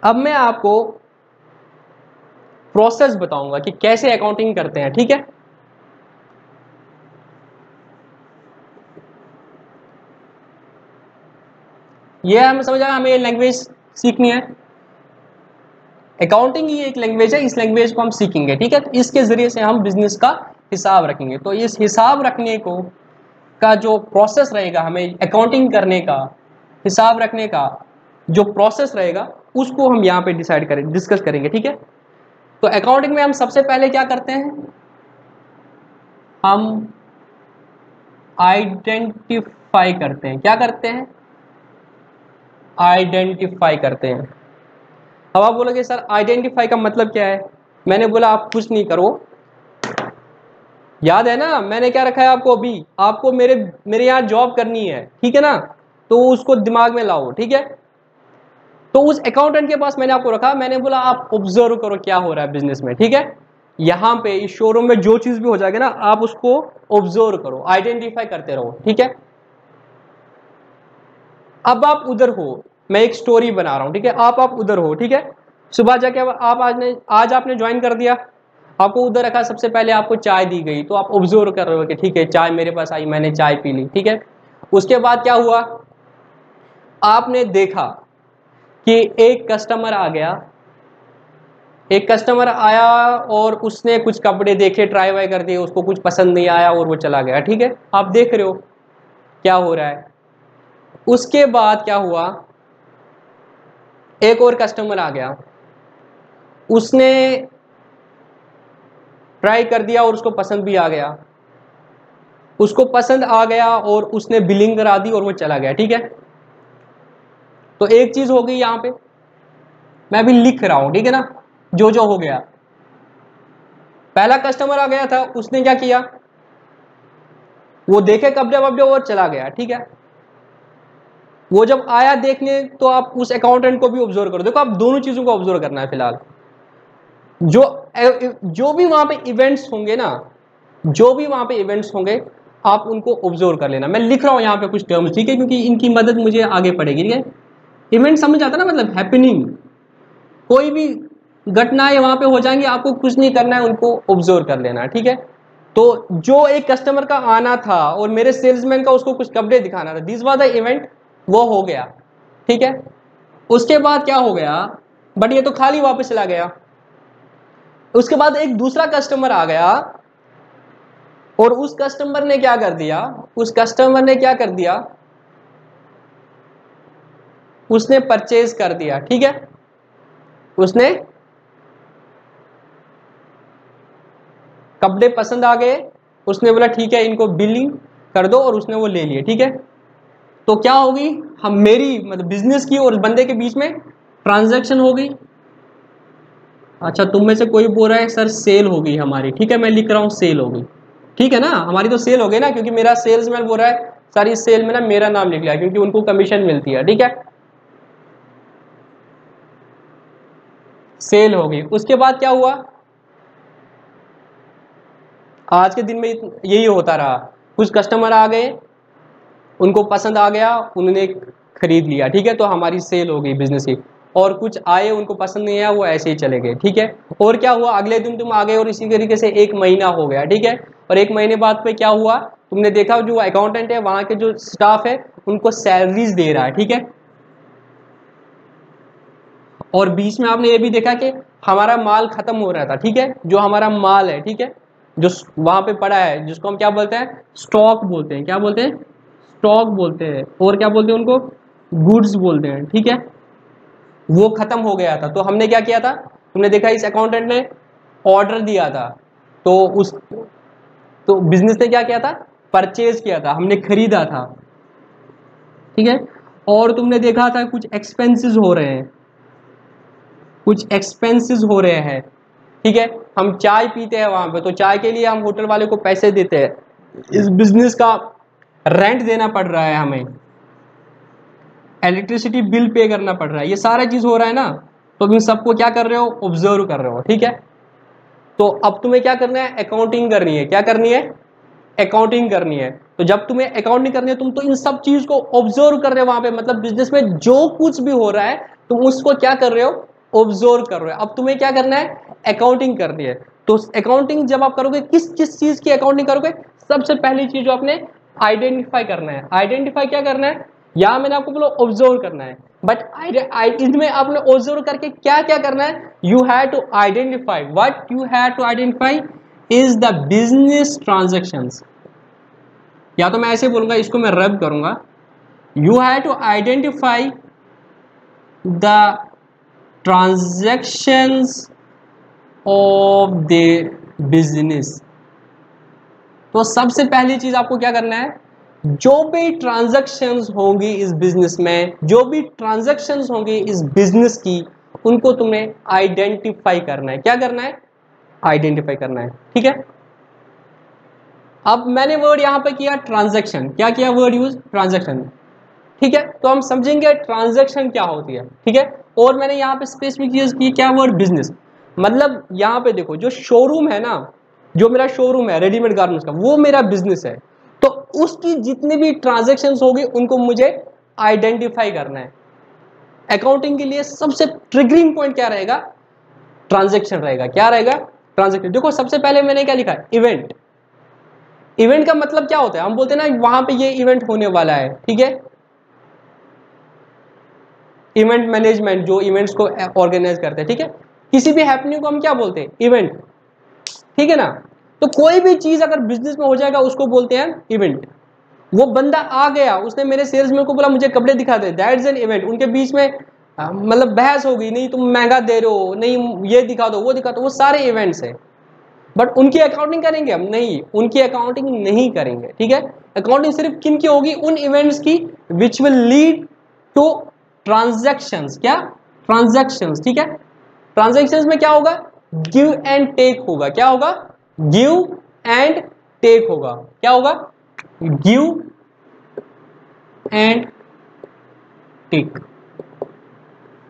Speaker 1: अब मैं आपको प्रोसेस बताऊँगा कि कैसे अकाउंटिंग करते हैं, ठीक है? ये हमें समझ आया हमें लैंग्वेज सीखनी है। अकाउंटिंग ही एक लैंग्वेज है, इस लैंग्वेज को हम सीखेंगे, ठीक है? तो इसके ज़रिए से हम बिज़नेस का हिसाब रखेंगे। तो इस हिसाब रखने को, का जो प्रोसेस रहेगा, हमें अकाउंटिंग करने का, हिसाब रखने का जो प्रोसेस रहेगा, उसको हम यहाँ पे डिसाइड करें डिस्कस करेंगे, ठीक है? तो अकाउंटिंग में हम सबसे पहले क्या करते हैं? हम आइडेंटिफाई करते हैं। क्या करते हैं? आइडेंटिफाई करते हैं। अब आप बोलोगे, सर आइडेंटिफाई का मतलब क्या है? मैंने बोला, आप कुछ नहीं करो। याद है ना? मैंने क्या रखा है आपको अभी? आपको मेरे मेरे यहाँ जॉब करनी है, ठीक है ना? तो उसको दिमाग में लाओ, ठीक है? तो उस अकाउंटेंट के पास मैंने आपको रखा, मैंने बोला, आप ऑब्ज़र्व करो क्या हो रहा है बिज़नेस में, ठीक है? यहाँ पे इस शोरूम में जो चीज़ भी हो जाएगा ना, आप उसको ऑब्ज़र्व करो आइडेंटिफाई करते रहो, ठीक है? अब आप उधर हो, मैं एक स्टोरी बना रहा हूँ, ठीक है? आप आप उधर हो, ठीक है? सुबह जाके आप आज ने, आज आपने ज्वाइन कर दिया। आपको उधर रखा, सबसे पहले आपको चाय दी गई तो आप ऑब्ज़र्व कर रहे हो कि ठीक है, चाय मेरे पास आई, मैंने चाय पी ली, ठीक है? उसके बाद क्या हुआ? आपने देखा कि एक कस्टमर आ गया। एक कस्टमर आया और उसने कुछ कपड़े देखे ट्राई वाई कर दिए, उसको कुछ पसंद नहीं आया और वो चला गया। ठीक है? आप देख रहे हो क्या हो रहा है। उसके बाद क्या हुआ? एक और कस्टमर आ गया। उसने ट्राई कर दिया और उसको पसंद भी आ गया। उसको पसंद आ गया और उसने बिलिंग करा दी और वो चला गया। ठीक है? तो एक चीज़ हो गई यहाँ पे। मैं अभी लिख रहा हूँ, ठीक है ना? जो जो हो गया। पहला कस्टमर आ गया था, उसने क्या किया? वो देखे कपड़े वपड़े और चला गया, ठीक है? वो जब आया देखने तो आप उस अकाउंटेंट को भी ऑब्ज़र्व करो देखो, आप दोनों चीज़ों को ऑब्ज़र्व करना है फ़िलहाल। जो जो भी वहाँ पे इवेंट्स होंगे ना, जो भी वहाँ पे इवेंट्स होंगे, आप उनको ऑब्ज़र्व कर लेना। मैं लिख रहा हूँ यहाँ पे कुछ टर्म्स ठीक है? क्योंकि इनकी मदद मुझे आगे पड़ेगी, ठीक है? इवेंट समझ आता ना मतलब हैपनिंग कोई भी घटनाएँ वहाँ पे हो जाएँगी, आपको कुछ नहीं करना है, उनको ऑब्ज़र्व कर लेना, ठीक है? तो जो एक कस्टमर का आना था और मेरे सेल्समैन का उसको कुछ कपड़े दिखाना था दिस वॉज़ द इवेंट वो हो गया, ठीक है? उसके बाद क्या हो गया? बट ये तो खाली वापस चला गया। उसके बाद एक दूसरा कस्टमर आ गया और उस कस्टमर ने क्या कर दिया? उस कस्टमर ने क्या कर दिया? उसने परचेज कर दिया, ठीक है? उसने कपड़े पसंद आ गए, उसने बोला, ठीक है, इनको बिलिंग कर दो, और उसने वो ले लिए, ठीक है? तो क्या होगी? हम, मेरी मतलब बिज़नेस की और बंदे के बीच में ट्रांजैक्शन हो गई। अच्छा तुम में से कोई बोल रहा है, सर सेल हो गई हमारी। ठीक है, मैं लिख रहा हूँ सेल हो गई। ठीक है ना? हमारी तो सेल हो गई ना, क्योंकि मेरा सेल्समैन बोल रहा है, सर, इस सेल में ना मेरा नाम लिख लिया, क्योंकि उनको कमीशन मिलती है। ठीक है? सेल हो गई। उसके बाद क्या हुआ? आज के दिन में यही होता रहा। कुछ कस्टमर आ गए, उनको पसंद आ गया, उन्होंने खरीद लिया। ठीक है तो हमारी सेल हो गई बिज़नेस की। और कुछ आए, उनको पसंद नहीं आया, वो ऐसे ही चले गए। ठीक है, और क्या हुआ? अगले दिन तुम आ गए और इसी तरीके से एक महीना हो गया। ठीक है, और एक महीने बाद पे क्या हुआ? तुमने देखा, जो अकाउंटेंट है, वहाँ के जो स्टाफ है, उनको सैलरीज दे रहा है। ठीक है और बीच में आपने ये भी देखा कि हमारा माल खत्म हो रहा था, ठीक है? जो हमारा माल है, ठीक है? जो वहाँ पे पड़ा है, जिसको हम क्या बोलते हैं? स्टॉक बोलते हैं। क्या बोलते हैं? स्टॉक बोलते हैं। और क्या बोलते हैं उनको? गुड्स बोलते हैं, ठीक है? वो खत्म हो गया था। तो हमने क्या किया था? तुमने देखा इस अकाउंटेंट ने ऑर्डर दिया था। तो उस तो बिज़नेस ने क्या किया था? परचेज किया था। हमने खरीदा था। ठीक है? और तुमने देखा था कुछ एक्सपेंसेस हो रहे हैं। कुछ एक्सपेंसेस हो रहे हैं। ठीक है? हम चाय पीते हैं वहाँ पे तो चाय के लिए हम होटल वाले को पैसे देते हैं। इस बिज़नेस का रेंट देना पड़ रहा है हमें। इलेक्ट्रिसिटी बिल पे करना पड़ रहा है। ये सारा चीज़ हो रहा है ना? तो इन सबको क्या कर रहे हो? ऑब्ज़र्व कर रहे हो। ठीक है? तो अब तुम्हें क्या करना है? अकाउंटिंग करनी है। क्या करनी है? अकाउंटिंग करनी है। तो जब तुम्हें अकाउंटिंग करनी है, तुम तो इन सब चीज़ को ऑब्ज़र्व कर रहे हो वहाँ पे। मतलब बिज़नेस में जो कुछ भी हो रहा है, तुम उसको क्या कर रहे हो? ऑब्ज़र्व कर रहे हो। अब तुम्हें क्या करना है? अकाउंटिंग करनी है। तो अकाउंटिंग जब आप करोगे किस किस चीज़ की अकाउंटिंग करोगे? सबसे पहली चीज़ जो आपने आइडेंटिफाई करना है। आइडेंटिफाई क्या करना है? या मैंने आपको बोलो ऑब्ज़र्व करना है। बट इसमें आपने ऑब्ज़र्व करके क्या क्या करना है? You have to identify what you have to identify is the business transaction या तो मैं ऐसे बोलूँगा इसको मैं रब करूँगा। You have to identify the transactions of the business तो सबसे पहली चीज़ आपको क्या करना है? जो भी ट्रांजेक्शन्स होंगी इस बिज़नेस में, जो भी ट्रांजेक्शन्स होंगी इस बिज़नेस की, उनको तुम्हें आइडेंटिफाई करना है। क्या करना है? आइडेंटिफाई करना है। ठीक है? अब मैंने वर्ड यहाँ पे किया ट्रांजैक्शन क्या किया वर्ड यूज़ ट्रांजैक्शन ठीक है? तो हम समझेंगे ट्रांजैक्शन क्या होती है। ठीक है? और मैंने यहाँ पे स्पेसिफिक यूज़ की क्या वर्ड बिज़नेस मतलब यहाँ पे देखो, जो शोरूम है ना, जो मेरा शोरूम है रेडीमेड गारमेंट्स का, वो मेरा बिज़नेस है। तो उसकी जितनी भी ट्रांजेक्शन होगी, उनको मुझे आइडेंटिफाई करना है। अकाउंटिंग के लिए सबसे ट्रिगरिंग पॉइंट क्या रहेगा? ट्रांजेक्शन रहेगा। क्या रहेगा? ट्रांजेक्शन देखो, सबसे पहले मैंने क्या लिखा? इवेंट इवेंट का मतलब क्या होता है? हम बोलते हैं ना, वहाँ पे ये इवेंट होने वाला है, ठीक है? इवेंट मैनेजमेंट जो इवेंट्स को ऑर्गेनाइज करते हैं, ठीक है? किसी भी हैपनिंग को हम क्या बोलते हैं? इवेंट ठीक है ना? तो कोई भी चीज़ अगर बिज़नेस में हो जाएगा, उसको बोलते हैं इवेंट वो बंदा आ गया, उसने मेरे सेल्समैन को बोला, मुझे कपड़े दिखा दे। दैट्स एन इवेंट उनके बीच में मतलब बहस हो गई नहीं, तुम महँगा दे रहे हो, नहीं, ये दिखा दो, वो दिखा दो। वो सारे इवेंट्स है। बट उनकी अकाउंटिंग करेंगे हम? नहीं, उनकी अकाउंटिंग नहीं करेंगे, ठीक है? अकाउंटिंग सिर्फ़ किन की होगी? उन इवेंट्स की which will lead to transaction क्या? ट्रांजेक्शन ठीक है? ट्रांजेक्शन में क्या होगा? गिव एंड टेक होगा। क्या होगा? गिव एंड टेक होगा। क्या होगा? Give and take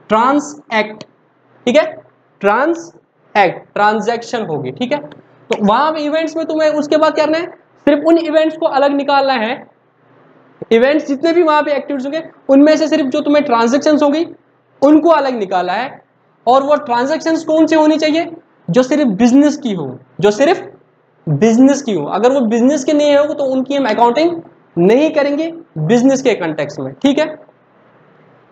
Speaker 1: trans act ठीक है? ट्रांस एक्ट ट्रांजैक्शन होगी, ठीक है? तो वहाँ इवेंट्स में तुम्हें उसके बाद क्या करना है? सिर्फ़ उन इवेंट्स को अलग निकालना है इवेंट्स जितने भी वहाँ पे एक्टिविटीज़ होंगे, उनमें से सिर्फ़ जो तुम्हें ट्रांजेक्शन होगी, उनको अलग निकाला है। और वो ट्रांजेक्शन कौन से होनी चाहिए? जो सिर्फ़ बिज़नेस की हो, जो सिर्फ़ बिज़नेस की हो। अगर वो बिज़नेस के नहीं हो तो उनकी हम अकाउंटिंग नहीं करेंगे बिज़नेस के कंटेक्स में, ठीक है?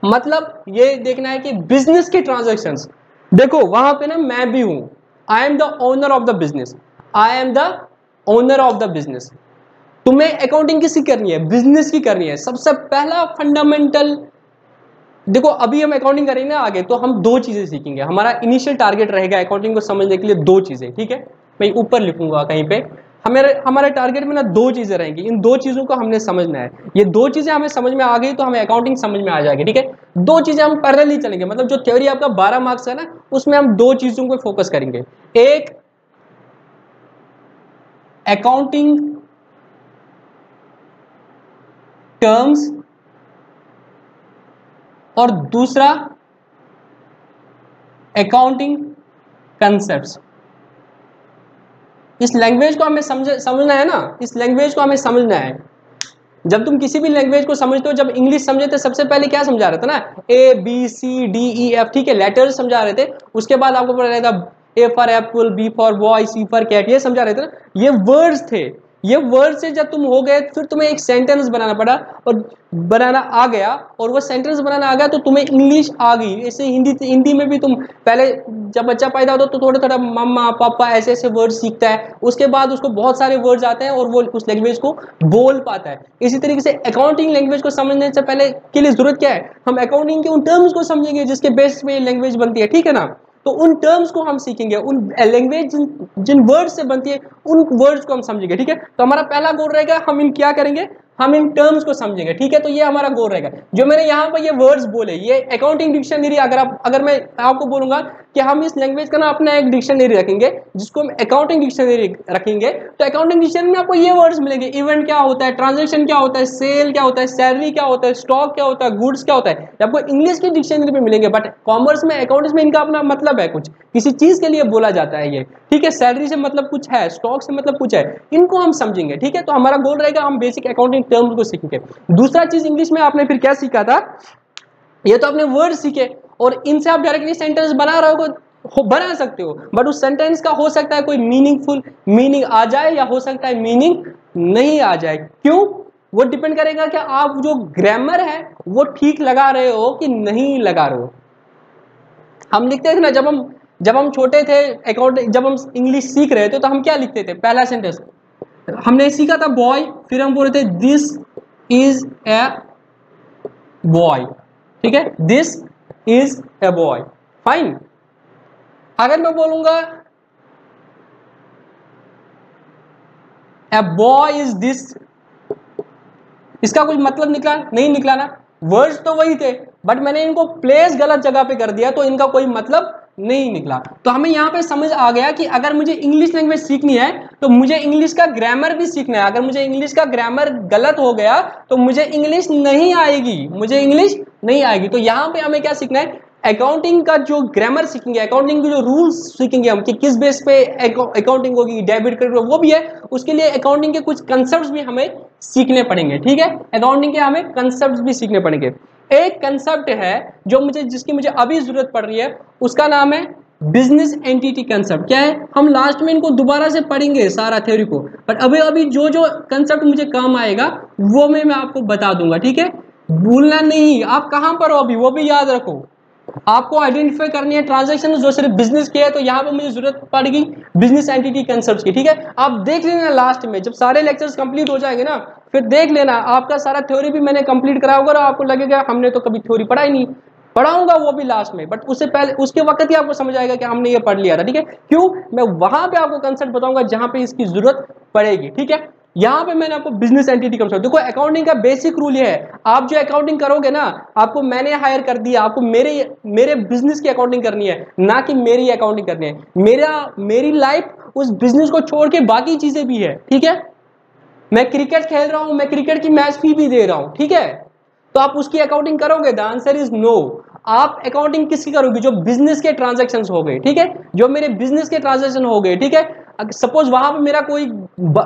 Speaker 1: मतलब ये देखना है कि बिज़नेस के ट्रांजेक्शन देखो, वहाँ पे ना मैं भी हूँ। I am the owner of the business I am the owner of the business तुम्हें अकाउंटिंग किसकी करनी है? बिज़नेस की करनी है। सबसे पहला फंडामेंटल देखो, अभी हम अकाउंटिंग करेंगे ना आगे तो हम दो चीज़ें सीखेंगे। हमारा इनिशियल टारगेट रहेगा अकाउंटिंग को समझने के लिए दो चीज़ें, ठीक है? मैं ऊपर लिखूँगा कहीं पे। हमारे हमारे टारगेट में ना दो चीज़ें रहेंगी। इन दो चीज़ों को हमने समझना है। ये दो चीज़ें हमें समझ में आ गई तो हमें अकाउंटिंग समझ में आ जाएगी, ठीक है? दो चीज़ें हम पैरेलल ही चलेंगे। मतलब जो थ्योरी आपका बारह मार्क्स है ना, उसमें हम दो चीज़ों को फोकस करेंगे। एक अकाउंटिंग टर्म्स और दूसरा अकाउंटिंग कंसेप्ट इस लैंग्वेज को हमें समझ, समझना है ना? इस लैंग्वेज को हमें समझना है। जब तुम किसी भी लैंग्वेज को समझते हो, जब इंग्लिश समझे थे, सबसे पहले क्या समझा रहे थे ना? A B C D E F ठीक है लेटर्स समझा रहे थे। उसके बाद आपको पता रहेगा A for apple B for boy C for cat ये समझा रहे थे ना? ये वर्ड्स थे। ये वर्ड से जब तुम हो गए, फिर तुम्हें एक सेंटेंस बनाना पड़ा और बनाना आ गया और वो सेंटेंस बनाना आ गया तो तुम्हें इंग्लिश आ गई। ऐसे हिंदी हिंदी में भी तुम पहले जब बच्चा पैदा होता तो थोड़ा थोड़ा मम्मा, पापा ऐसे ऐसे वर्ड सीखता है। उसके बाद उसको बहुत सारे वर्ड्स आते हैं और वो उस लैंग्वेज को बोल पाता है। इसी तरीके से अकाउंटिंग लैंग्वेज को समझने से पहले के लिए ज़रूरत क्या है? हम अकाउंटिंग के उन टर्म्स को समझेंगे जिसके बेस पे लैंग्वेज बनती है, ठीक है ना? तो उन टर्म्स को हम सीखेंगे, उन लैंग्वेज जिन जिन वर्ड्स से बनती है, उन वर्ड्स को हम समझेंगे, ठीक है? तो हमारा पहला गोल रहेगा, हम इन क्या करेंगे? हम इन टर्म्स को समझेंगे, ठीक है? तो ये हमारा गोल रहेगा। जो मैंने यहाँ पर ये वर्ड्स बोले, ये अकाउंटिंग डिक्शनरी अगर आप, अगर मैं आपको बोलूँगा कि हम इस लैंग्वेज का ना अपना एक डिक्शनरी रखेंगे, जिसको हम अकाउंटिंग डिक्शनरी रखेंगे। तो अकाउंटिंग डिक्शनरी में आपको ये वर्ड्स मिलेंगे। इवेंट क्या होता है ट्रांजेक्शन क्या होता है सेल क्या होता है सैलरी क्या होता है स्टॉक क्या होता है गुड्स क्या होता है। आपको इंग्लिश की डिक्शनरी में मिलेंगे बट कॉमर्स में अकाउंट्स में इनका अपना मतलब है कुछ। किसी चीज़ के लिए बोला जाता है ये। ठीक है सैलरी से मतलब कुछ है स्टॉक से मतलब कुछ है, इनको हम समझेंगे। ठीक है तो हमारा गोल रहेगा हम बेसिक अकाउंटिंग टर्म्स को सीखेंगे दूसरा चीज़ इंग्लिश में आपने फिर क्या सीखा था? ये तो आपने वर्ड सीखे। और इनसे आप डायरेक्टली सेंटेंस बना रहे हो हो, बना सकते हो। बट उस सेंटेंस का हो सकता है कोई मीनिंगफुल मीनिंग आ जाए या हो सकता है मीनिंग नहीं आ जाए। क्यों? वो डिपेंड करेगा कि आप जो ग्रामर है, वो ठीक लगा रहे हो कि नहीं लगा रहे हो। हम लिखते थे ना, जब हम जब हम छोटे थे अकाउंट जब हम इंग्लिश सीख रहे थे तो हम क्या लिखते थे? पहला सेंटेंस हमने सीखा था बॉय फिर हम बोल रहे थे दिस इज़ ए बॉय ठीक है? This is a boy fine अगर मैं बोलूँगा ए बॉय इज़ दिस इसका कुछ मतलब निकला? नहीं निकला ना। वर्ड्स तो वही थे बट मैंने इनको प्लेस गलत जगह पे कर दिया तो इनका कोई मतलब नहीं निकला। तो हमें यहाँ पे समझ आ गया कि अगर मुझे इंग्लिश लैंग्वेज सीखनी है तो मुझे इंग्लिश का ग्रामर भी सीखना है। अगर मुझे इंग्लिश का ग्रामर गलत हो गया तो मुझे इंग्लिश नहीं आएगी। मुझे इंग्लिश नहीं आएगी। तो यहाँ पे हमें क्या सीखना है? अकाउंटिंग का जो ग्रामर सीखेंगे अकाउंटिंग के जो रूल्स सीखेंगे हम कि किस बेस पे अकाउंटिंग होगी डेबिट क्रेडिट वो भी है। उसके लिए अकाउंटिंग के कुछ कंसेप्ट भी हमें सीखने पड़ेंगे, ठीक है? अकाउंटिंग के हमें कंसेप्ट भी सीखने पड़ेंगे। एक कंसेप्ट है जो मुझे, जिसकी मुझे अभी ज़रूरत पड़ रही है, उसका नाम है बिज़नेस एंटिटी कंसेप्ट क्या है? हम लास्ट में इनको दोबारा से पढ़ेंगे सारा थ्योरी को बट अभी अभी जो जो कंसेप्ट मुझे काम आएगा, वो मैं मैं आपको बता दूँगा, ठीक है? भूलना नहीं। आप कहाँ पर हो अभी? वो भी याद रखो। आपको आइडेंटिफाई करनी है ट्रांजेक्शन जो सिर्फ़ बिज़नेस की है तो यहाँ पर मुझे ज़रूरत पड़ेगी बिज़नेस एंटिटी कंसेप्ट की, ठीक है? आप देख लेना लास्ट में। जब सारे लेक्चर्स कंप्लीट हो जाएँगे ना, फिर देख लेना। आपका सारा थ्योरी भी मैंने कंप्लीट करा होगा और आपको लगेगा, हमने तो कभी थ्योरी पढ़ा ही नहीं। पढ़ाऊँगा वो भी लास्ट में बट उससे पहले, उसके वक्त ही आपको समझ आएगा कि हमने ये पढ़ लिया था, ठीक है? क्यों? मैं वहाँ पे आपको कंसेप्ट बताऊँगा जहाँ पे इसकी ज़रूरत पड़ेगी, ठीक है? यहाँ पे मैंने आपको बिज़नेस एंटिटी कंसेप्ट देखो अकाउंटिंग का बेसिक रूल ये है। आप जो अकाउंटिंग करोगे ना, आपको मैंने हायर कर दिया, आपको मेरे मेरे बिज़नेस की अकाउंटिंग करनी है, ना कि मेरी अकाउंटिंग करनी है। मेरा, मेरी लाइफ उस बिज़नेस को छोड़ के बाकी चीज़ें भी है, ठीक है? मैं क्रिकेट खेल रहा हूँ, मैं क्रिकेट की मैच फ़ी भी दे रहा हूँ, ठीक है? तो आप उसकी अकाउंटिंग करोगे? द आंसर इज़ नो आप अकाउंटिंग किसकी करोगे? जो बिज़नेस के ट्रांजेक्शन हो गए, ठीक है? जो मेरे बिज़नेस के ट्रांजेक्शन हो गए, ठीक है? सपोज़ वहाँ पर मेरा कोई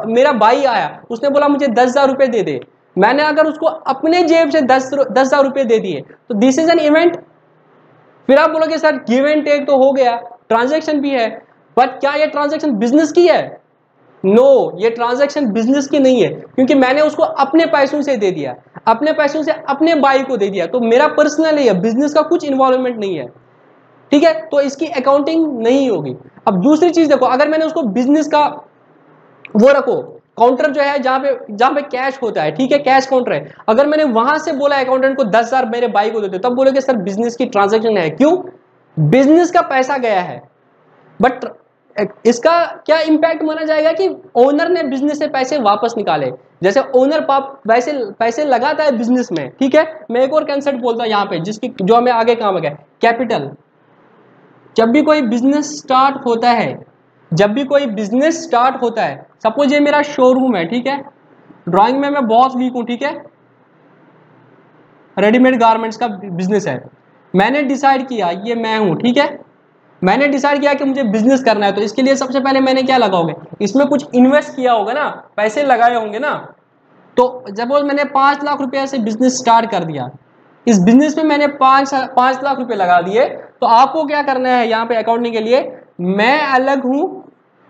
Speaker 1: मेरा भाई आया उसने बोला मुझे दस हज़ार रुपए दे दे। मैंने अगर उसको अपने जेब से दस दस हज़ार रुपए दे दिए तो दिस इज़ एन इवेंट फिर आप बोलोगे सर गिव एंड टेक तो हो गया ट्रांजेक्शन भी है बट क्या ये ट्रांजेक्शन बिज़नेस की है? नो no, ये ट्रांजेक्शन बिज़नेस की नहीं है क्योंकि मैंने उसको अपने पैसों से दे दिया अपने पैसों से अपने बाई को दे दिया। तो मेरा पर्सनल है बिज़नेस का कुछ इन्वॉल्वमेंट नहीं है। ठीक है? तो इसकी अकाउंटिंग नहीं होगी। अब दूसरी चीज़ देखो, अगर मैंने उसको बिज़नेस का वो रखो काउंटर जो है, जहाँ पे जहाँ पे कैश होता है, ठीक है कैश काउंटर है। अगर मैंने वहाँ से बोला अकाउंटेंट को दस हज़ार मेरे बाई को देते, तब बोलोगे, सर बिज़नेस की ट्रांजेक्शन है। क्यों? बिज़नेस का पैसा गया है। बट इसका क्या इंपैक्ट माना जाएगा कि ओनर ने बिज़नेस से पैसे वापस निकाले? जैसे ओनर पाप, वैसे, पैसे लगाता है बिज़नेस में, ठीक है? मैं एक और कंसेप्ट बोलता हूँ यहाँ पे, जिसकी, जो हमें आगे काम है कैपिटल जब भी कोई बिज़नेस स्टार्ट होता है, जब भी कोई बिज़नेस स्टार्ट होता है सपोज़ ये मेरा शोरूम है, ठीक है? ड्राइंग में मैं बहुत वीक हूँ, ठीक है? रेडीमेड गारमेंट्स का बिज़नेस है। मैंने डिसाइड किया, ये मैं हूँ, ठीक है? मैंने डिसाइड किया कि मुझे बिज़नेस करना है तो इसके लिए सबसे पहले मैंने क्या लगाओगे? इसमें कुछ इन्वेस्ट किया होगा ना, पैसे लगाए होंगे ना तो जब मैंने पाँच लाख रुपया से बिज़नेस स्टार्ट कर दिया। इस बिज़नेस में मैंने पाँच पाँच लाख रुपये लगा दिए तो आपको क्या करना है यहाँ पे अकाउंटिंग के लिए? मैं अलग हूँ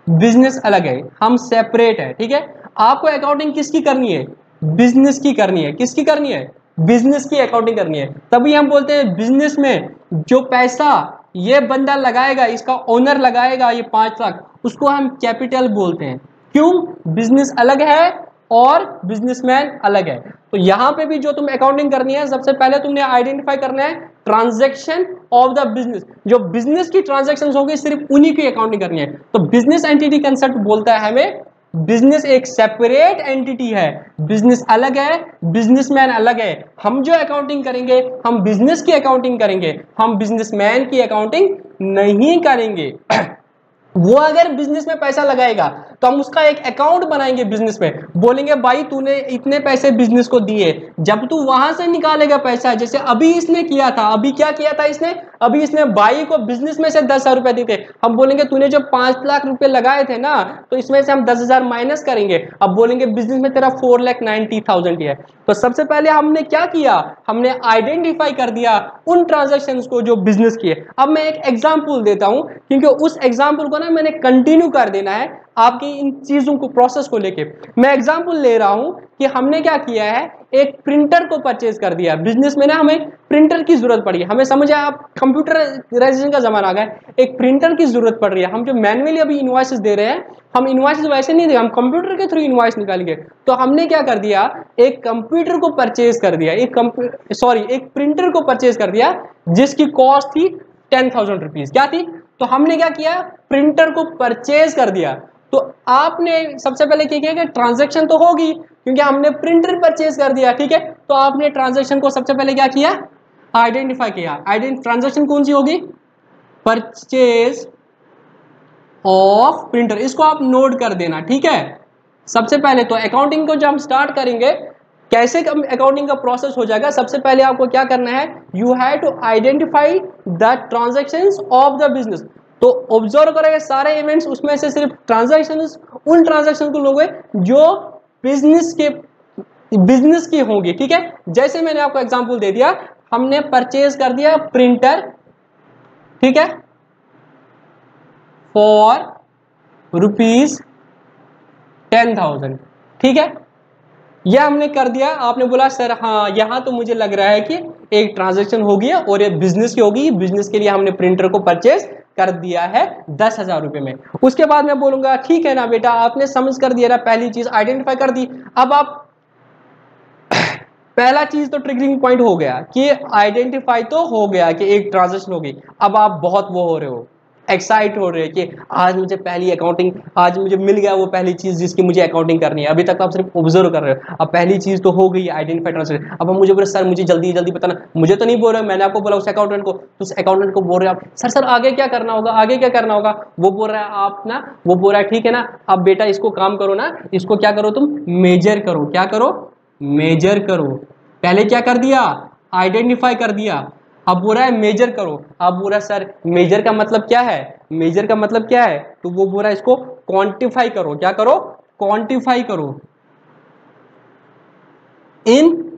Speaker 1: बिज़नेस अलग है, हम सेपरेट है, ठीक है? आपको अकाउंटिंग किसकी करनी है? बिज़नेस की करनी है। किसकी करनी है? बिज़नेस की अकाउंटिंग करनी है। तभी हम बोलते हैं बिज़नेस में जो पैसा ये बंदा लगाएगा, इसका ओनर लगाएगा ये पाँच लाख, उसको हम कैपिटल बोलते हैं। क्यों? बिज़नेस अलग है और बिजनेसमैन अलग है। तो यहाँ पे भी जो तुम अकाउंटिंग करनी है, सबसे पहले तुमने आइडेंटिफाई करना है ट्रांजेक्शन ऑफ़ द बिज़नेस। जो बिज़नेस की ट्रांजेक्शन होगी, सिर्फ़ उन्हीं की अकाउंटिंग करनी है। तो बिज़नेस एंटिटी कंसेप्ट बोलता है हमें, बिज़नेस एक सेपरेट एंटिटी है। बिज़नेस अलग है, बिजनेसमैन अलग है। हम जो अकाउंटिंग करेंगे, हम बिज़नेस की अकाउंटिंग करेंगे, हम बिजनेसमैन की अकाउंटिंग नहीं करेंगे। वो अगर बिज़नेस में पैसा लगाएगा तो हम उसका एक अकाउंट बनाएँगे बिज़नेस में। बोलेंगे, भाई, तूने इतने पैसे बिज़नेस को दिए। जब तू वहाँ से निकालेगा पैसा, जैसे अभी इसने किया था, अभी क्या किया था इसने? अभी इसने भाई को बिज़नेस में से दस हज़ार रुपए दिए थे हम बोलेंगे, तूने जो पाँच लाख रुपए लगाए थे ना तो इसमें से हम दस हज़ार माइनस करेंगे। अब बोलेंगे बिज़नेस में तेरा फोर लाख नाइनटी थाउज़ेंड है तो सबसे पहले हमने क्या किया? हमने आइडेंटिफाई कर दिया उन ट्रांजेक्शन को जो बिज़नेस किए। अब मैं एक एग्ज़ाम्पल देता हूँ, क्योंकि उस एग्ज़ाम्पल को ना मैंने कंटिन्यू कर देना है। आपकी इन चीज़ों को प्रोसेस को लेके। मैं एग्जांपल ले रहा हूँ कि हमने क्या किया है, एक प्रिंटर को परचेज कर दिया। बिज़नेस में ना हमें प्रिंटर की ज़रूरत पड़ी है। हमें समझ आया आप कंप्यूटराइजेशन का जमाना आ गया एक प्रिंटर की ज़रूरत पड़ रही है। हम जो मैनुअली अभी इन्वाइसेस दे रहे हैं, हम इन्वाइसेस वैसे नहीं दे, हम कंप्यूटर के थ्रू इन्वाइस निकालेंगे तो हमने क्या कर दिया? एक कंप्यूटर को परचेज कर दिया। एक सॉरी एक प्रिंटर को परचेज कर दिया, जिसकी कॉस्ट थी टेन थाउज़ेंड रुपीज़ क्या थी? तो हमने क्या किया? प्रिंटर को परचेज कर दिया। तो आपने सबसे पहले क्या किया कि ट्रांजेक्शन तो होगी, क्योंकि हमने प्रिंटर परचेज कर दिया, ठीक है? तो आपने ट्रांजेक्शन को सबसे पहले क्या किया? आइडेंटिफाई किया। आइडेंट ट्रांजेक्शन कौन सी होगी? परचेज ऑफ़ प्रिंटर इसको आप नोट कर देना, ठीक है? सबसे पहले तो अकाउंटिंग को जब हम स्टार्ट करेंगे, कैसे अकाउंटिंग का प्रोसेस हो जाएगा, सबसे पहले आपको क्या करना है? You have to identify the transaction of the business तो ऑब्ज़र्व करेंगे सारे इवेंट्स उसमें से सिर्फ़ ट्रांजेक्शन उन ट्रांजेक्शन को लोगे जो बिज़नेस के बिज़नेस की होंगी, ठीक है? जैसे मैंने आपको एग्जांपल दे दिया, हमने परचेज कर दिया प्रिंटर ठीक है? फॉर रुपीज़ टेन थाउज़ेंड ठीक है? यह हमने कर दिया, आपने बोला, सर हाँ यहाँ तो मुझे लग रहा है कि एक ट्रांजेक्शन होगी और ये बिज़नेस की होगी बिज़नेस के लिए हमने प्रिंटर को परचेज कर दिया है दस हज़ार रुपए में। उसके बाद मैं बोलूँगा, ठीक है ना बेटा, आपने समझ कर दिया ना, पहली चीज़ आइडेंटिफाई कर दी। अब आप पहला चीज़ तो ट्रिगरिंग पॉइंट हो गया कि आइडेंटिफाई तो हो गया कि एक ट्रांजेक्शन होगी अब आप बहुत वो हो रहे हो। एक्साइट हो रहे हैं कि आज मुझे पहली अकाउंटिंग आज मुझे मिल गया वो पहली चीज़ जिसकी मुझे अकाउंटिंग करनी है। अभी तक तो आप सिर्फ़ ऑब्ज़र्व कर रहे हो। अब पहली चीज़ तो हो गई आइडेंटिफाई ट्रांसलेट अब हम मुझे बोले सर, मुझे जल्दी जल्दी बताना मुझे तो नहीं बोल रहे मैंने आपको बोला उस अकाउंटेंट को तो उस अकाउंटेंट को बोल रहे हो आप, सर सर, आगे क्या करना होगा, आगे क्या करना होगा? वो बोल रहा है, आप ना, वो बोल रहा है, ठीक है ना अब बेटा इसको काम करो ना, इसको क्या करो तुम मेजर करो। क्या करो? मेजर करो। पहले क्या कर दिया? आइडेंटिफाई कर दिया। अब बोल रहा है मेजर करो। अब बोल रहा है, सर मेजर का मतलब क्या है? मेजर का मतलब क्या है? तो वो बोल रहा है, इसको क्वांटिफाई करो। क्या करो? क्वांटिफाई करो। In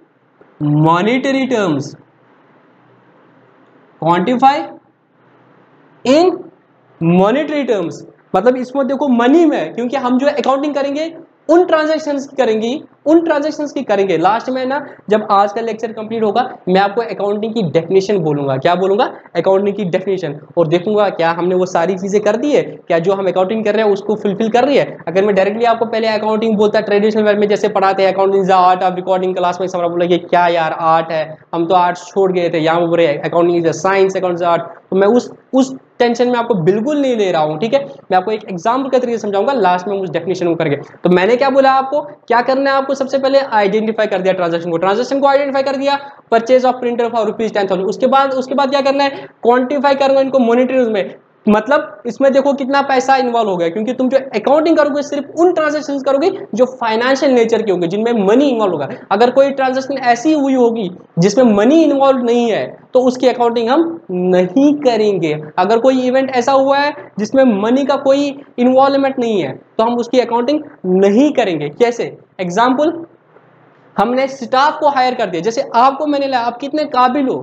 Speaker 1: monetary terms quantify in monetary terms मतलब इसमें देखो मनी में, क्योंकि हम जो अकाउंटिंग करेंगे, उन ट्रांजेक्शन करेंगी उन ट्रांजेक्शन की करेंगे। लास्ट में ना, जब आज का लेक्चर कंप्लीट होगा, मैं आपको अकाउंटिंग की डेफिनेशन बोलूँगा। क्या बोलूँगा? अकाउंटिंग की डेफिनेशन और देखूँगा, क्या हमने वो सारी चीज़ें कर दी है? क्या जो हम अकाउंटिंग कर रहे हैं, उसको फुलफिल कर रही है? अगर मैं डायरेक्टली आपको पहले अकाउंटिंग बोलता ट्रेडिशनल वे में जैसे पढ़ाते हैं accounting art of recording class में समझ बोला क्या यार आर्ट है। हम तो आर्ट छोड़ गए थे, यहाँ बोल रहे accounting is science account art तो मैं उस उस टेंशन में आपको बिल्कुल नहीं ले रहा हूँ, ठीक है? मैं आपको एक एग्ज़ाम्पल के तरीके समझाऊँगा लास्ट में उस डेफिनेशन को करके तो मैंने क्या बोला आपको? क्या करना है आपको? सबसे पहले आइडेंटिफाई कर दिया ट्रांजेक्शन को। ट्रांजेक्शन को आइडेंटिफाई कर दिया purchase of printer for rupees ten thousand उसके बाद उसके बाद क्या करना है? क्वांटिफाई करना इनको मोनिटरी में। मतलब इसमें देखो कितना पैसा इन्वॉल्व हो गया, क्योंकि तुम जो अकाउंटिंग करोगे सिर्फ़ उन ट्रांजेक्शन करोगे जो फाइनेंशियल नेचर के होंगे, जिनमें मनी इन्वॉल्व होगा। अगर कोई ट्रांजेक्शन ऐसी हुई होगी जिसमें मनी इन्वॉल्व नहीं है तो उसकी अकाउंटिंग हम नहीं करेंगे। अगर कोई इवेंट ऐसा हुआ है जिसमें मनी का कोई इन्वॉल्वमेंट नहीं है तो हम उसकी अकाउंटिंग नहीं करेंगे। कैसे? एग्ज़ाम्पल हमने स्टाफ को हायर कर दिया। जैसे आपको मैंने लाया आप कितने काबिल हो?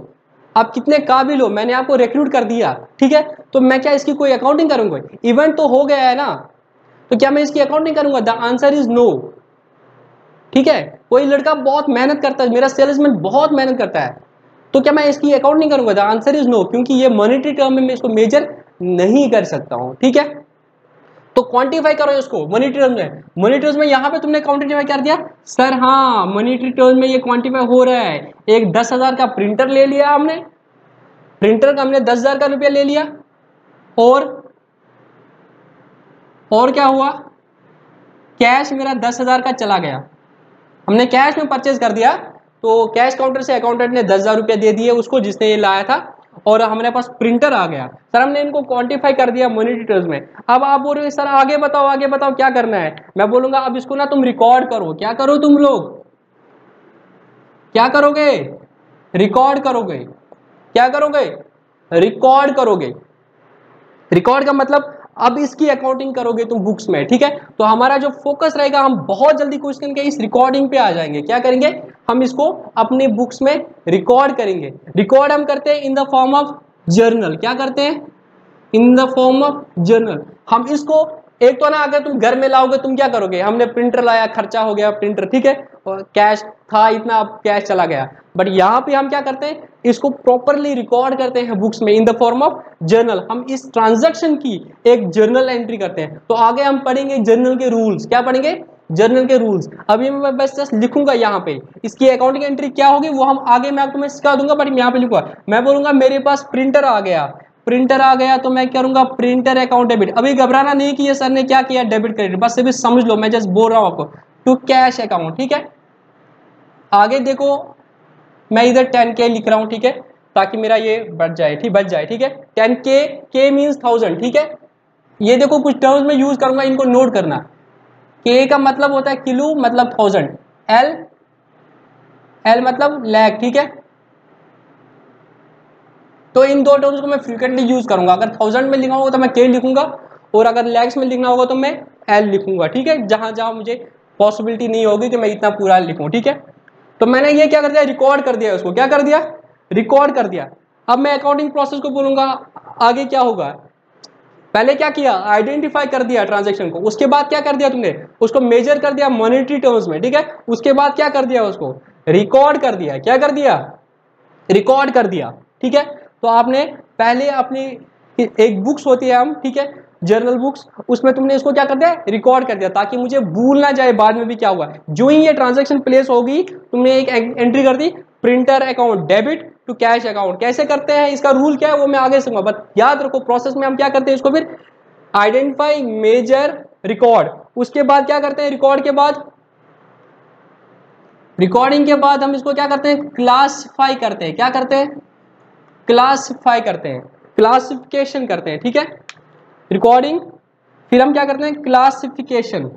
Speaker 1: आप कितने काबिल हो? मैंने आपको रिक्रूट कर दिया, ठीक है? तो मैं क्या इसकी कोई अकाउंटिंग करूँगा? इवेंट तो हो गया है ना? तो क्या मैं इसकी अकाउंटिंग करूँगा? द आंसर इज़ नो ठीक है? कोई लड़का बहुत मेहनत करता है, मेरा सेल्समैन बहुत मेहनत करता है तो क्या मैं इसकी अकाउंटिंग करूँगा? द आंसर इज़ नो क्योंकि ये मॉनिटरी टर्म में मैं इसको मेजर नहीं कर सकता हूँ, ठीक है? तो क्वांटिफाई करो इसको मॉनिटरी टर्म में। मॉनिटरी टर्म में यहाँ पे तुमने क्वांटिफाई कर दिया? सर हाँ मॉनिटरी टर्म में ये क्वांटिफाई हो रहा है। एक दस हज़ार का प्रिंटर ले लिया हमने। प्रिंटर का हमने दस हज़ार का रुपया ले लिया। और और क्या हुआ? कैश मेरा दस हज़ार का चला गया। हमने कैश में परचेज कर दिया। तो कैश काउंटर से अकाउंटेंट ने दस हज़ार रुपया दे दिए उसको, जिसने ये लाया था। और हमारे पास प्रिंटर आ गया। सर, हमने इनको क्वांटिफाई कर दिया मॉनिटर्स में। अब आप बोल रहे हो, सर, आगे बताओ आगे बताओ, क्या करना है? मैं बोलूँगा, अब इसको ना तुम रिकॉर्ड करो। क्या करो तुम लोग? क्या करोगे? रिकॉर्ड करोगे? क्या करोगे? रिकॉर्ड करोगे? रिकॉर्ड का मतलब अब इसकी अकाउंटिंग करोगे तुम बुक्स में, ठीक है? तो हमारा जो फोकस रहेगा, हम बहुत जल्दी क्वेश्चन के इस रिकॉर्डिंग पे आ जाएँगे। क्या करेंगे? हम इसको अपने बुक्स में रिकॉर्ड करेंगे। रिकॉर्ड हम करते हैं in the form of journal क्या करते हैं? In the form of journal हम इसको, एक तो ना, अगर तुम घर में लाओगे, तुम क्या करोगे? हमने प्रिंटर लाया, खर्चा हो गया प्रिंटर ठीक है? और कैश था, इतना अब कैश चला गया। बट यहाँ पे हम क्या करते हैं? इसको प्रॉपरली रिकॉर्ड करते हैं बुक्स में in the form of journal हम इस ट्रांजैक्शन की एक जर्नल एंट्री करते हैं। तो आगे हम पढ़ेंगे जर्नल के रूल्स क्या पढ़ेंगे? जर्नल के रूल्स। अभी मैं बस जस्ट लिखूँगा यहाँ पे। इसकी अकाउंटिंग एंट्री क्या होगी, वो हम आगे मैं आपको, मैं सिखा दूँगा बट यहाँ पे लिखूँगा। मैं बोलूँगा, मेरे पास प्रिंटर आ गया। प्रिंटर आ गया तो मैं करूँगा प्रिंटर अकाउंट डेबिट अभी घबराना नहीं कि ये सर ने क्या किया डेबिट क्रेडिट बस अभी समझ लो, मैं जस्ट बोल रहा हूँ आपको। टू कैश अकाउंट ठीक है? आगे देखो, मैं इधर टेन के लिख रहा हूँ, ठीक है? ताकि मेरा ये बढ़ जाए, ठीक, बच जाए, ठीक है? टेन के के मीन्स थाउज़ेंड ठीक है? ये देखो, कुछ टर्म्स में यूज़ करूँगा, इनको नोट करना। के का मतलब होता है किलो मतलब थाउज़ेंड एल एल मतलब लैक ठीक है? तो इन दो टर्म्स को मैं फ्रीक्वेंटली यूज़ करूँगा। अगर थाउज़ेंड में लिखा होगा तो मैं के लिखूँगा और अगर लैक्स में लिखना होगा तो मैं एल लिखूँगा, ठीक है? जहाँ जहाँ मुझे पॉसिबिलिटी नहीं होगी कि मैं इतना पूरा लिखूं, ठीक है? तो मैंने ये क्या कर दिया? रिकॉर्ड कर दिया उसको। क्या कर दिया? रिकॉर्ड कर दिया। अब मैं अकाउंटिंग प्रोसेस को बोलूँगा, आगे क्या होगा? पहले क्या किया? आइडेंटिफाई कर दिया ट्रांजेक्शन को। उसके बाद क्या कर दिया तुमने? उसको मेजर कर दिया मॉनिटरी टर्म्स में, ठीक है? उसके बाद क्या कर दिया उसको? रिकॉर्ड कर दिया। क्या कर दिया? रिकॉर्ड कर दिया, ठीक है? तो आपने पहले अपनी एक बुक्स होती है हम, ठीक है? जर्नल बुक्स उसमें तुमने इसको क्या कर दिया? रिकॉर्ड कर दिया, ताकि मुझे भूल ना जाए बाद में भी क्या हुआ। जो ही ये ट्रांजेक्शन प्लेस होगी, तुमने एक एंट्री कर दी printer account debit to cash account कैसे करते हैं? इसका रूल क्या है? वो मैं आगे सुनूँगा। बट याद रखो प्रोसेस में हम क्या करते हैं इसको फिर? आइडेंटिफाई मेजर रिकॉर्ड उसके बाद क्या करते हैं? रिकॉर्ड के बाद रिकॉर्डिंग के बाद हम इसको क्या करते हैं? क्लासिफाई करते हैं। क्या करते हैं? क्लासिफाई करते हैं। क्लासिफिकेशन करते हैं। ठीक है? रिकॉर्डिंग फिर हम क्या करते हैं? क्लासिफिकेशन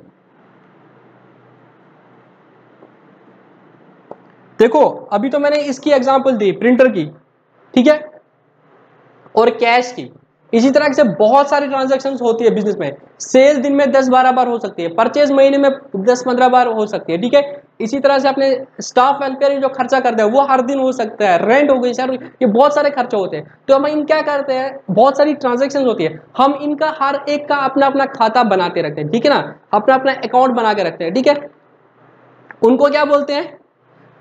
Speaker 1: देखो, अभी तो मैंने इसकी एग्ज़ाम्पल दी प्रिंटर की, ठीक है? और कैश की। इसी तरह से बहुत सारी ट्रांजेक्शन होती है बिज़नेस में। सेल दिन में 10-12 बार हो सकती है परचेज महीने में 10-15 बार हो सकती है, ठीक है? इसी तरह से अपने स्टाफ वेलफेयर जो खर्चा करते हैं वो हर दिन हो सकता है। रेंट हो गई, सर, ये बहुत सारे खर्चे होते हैं। तो हम इन क्या करते हैं? बहुत सारी ट्रांजेक्शन होती है। हम इनका हर एक का अपना अपना खाता बनाते रखते हैं, ठीक है ना? अपना अपना अकाउंट बना के रखते हैं, ठीक है? उनको क्या बोलते हैं?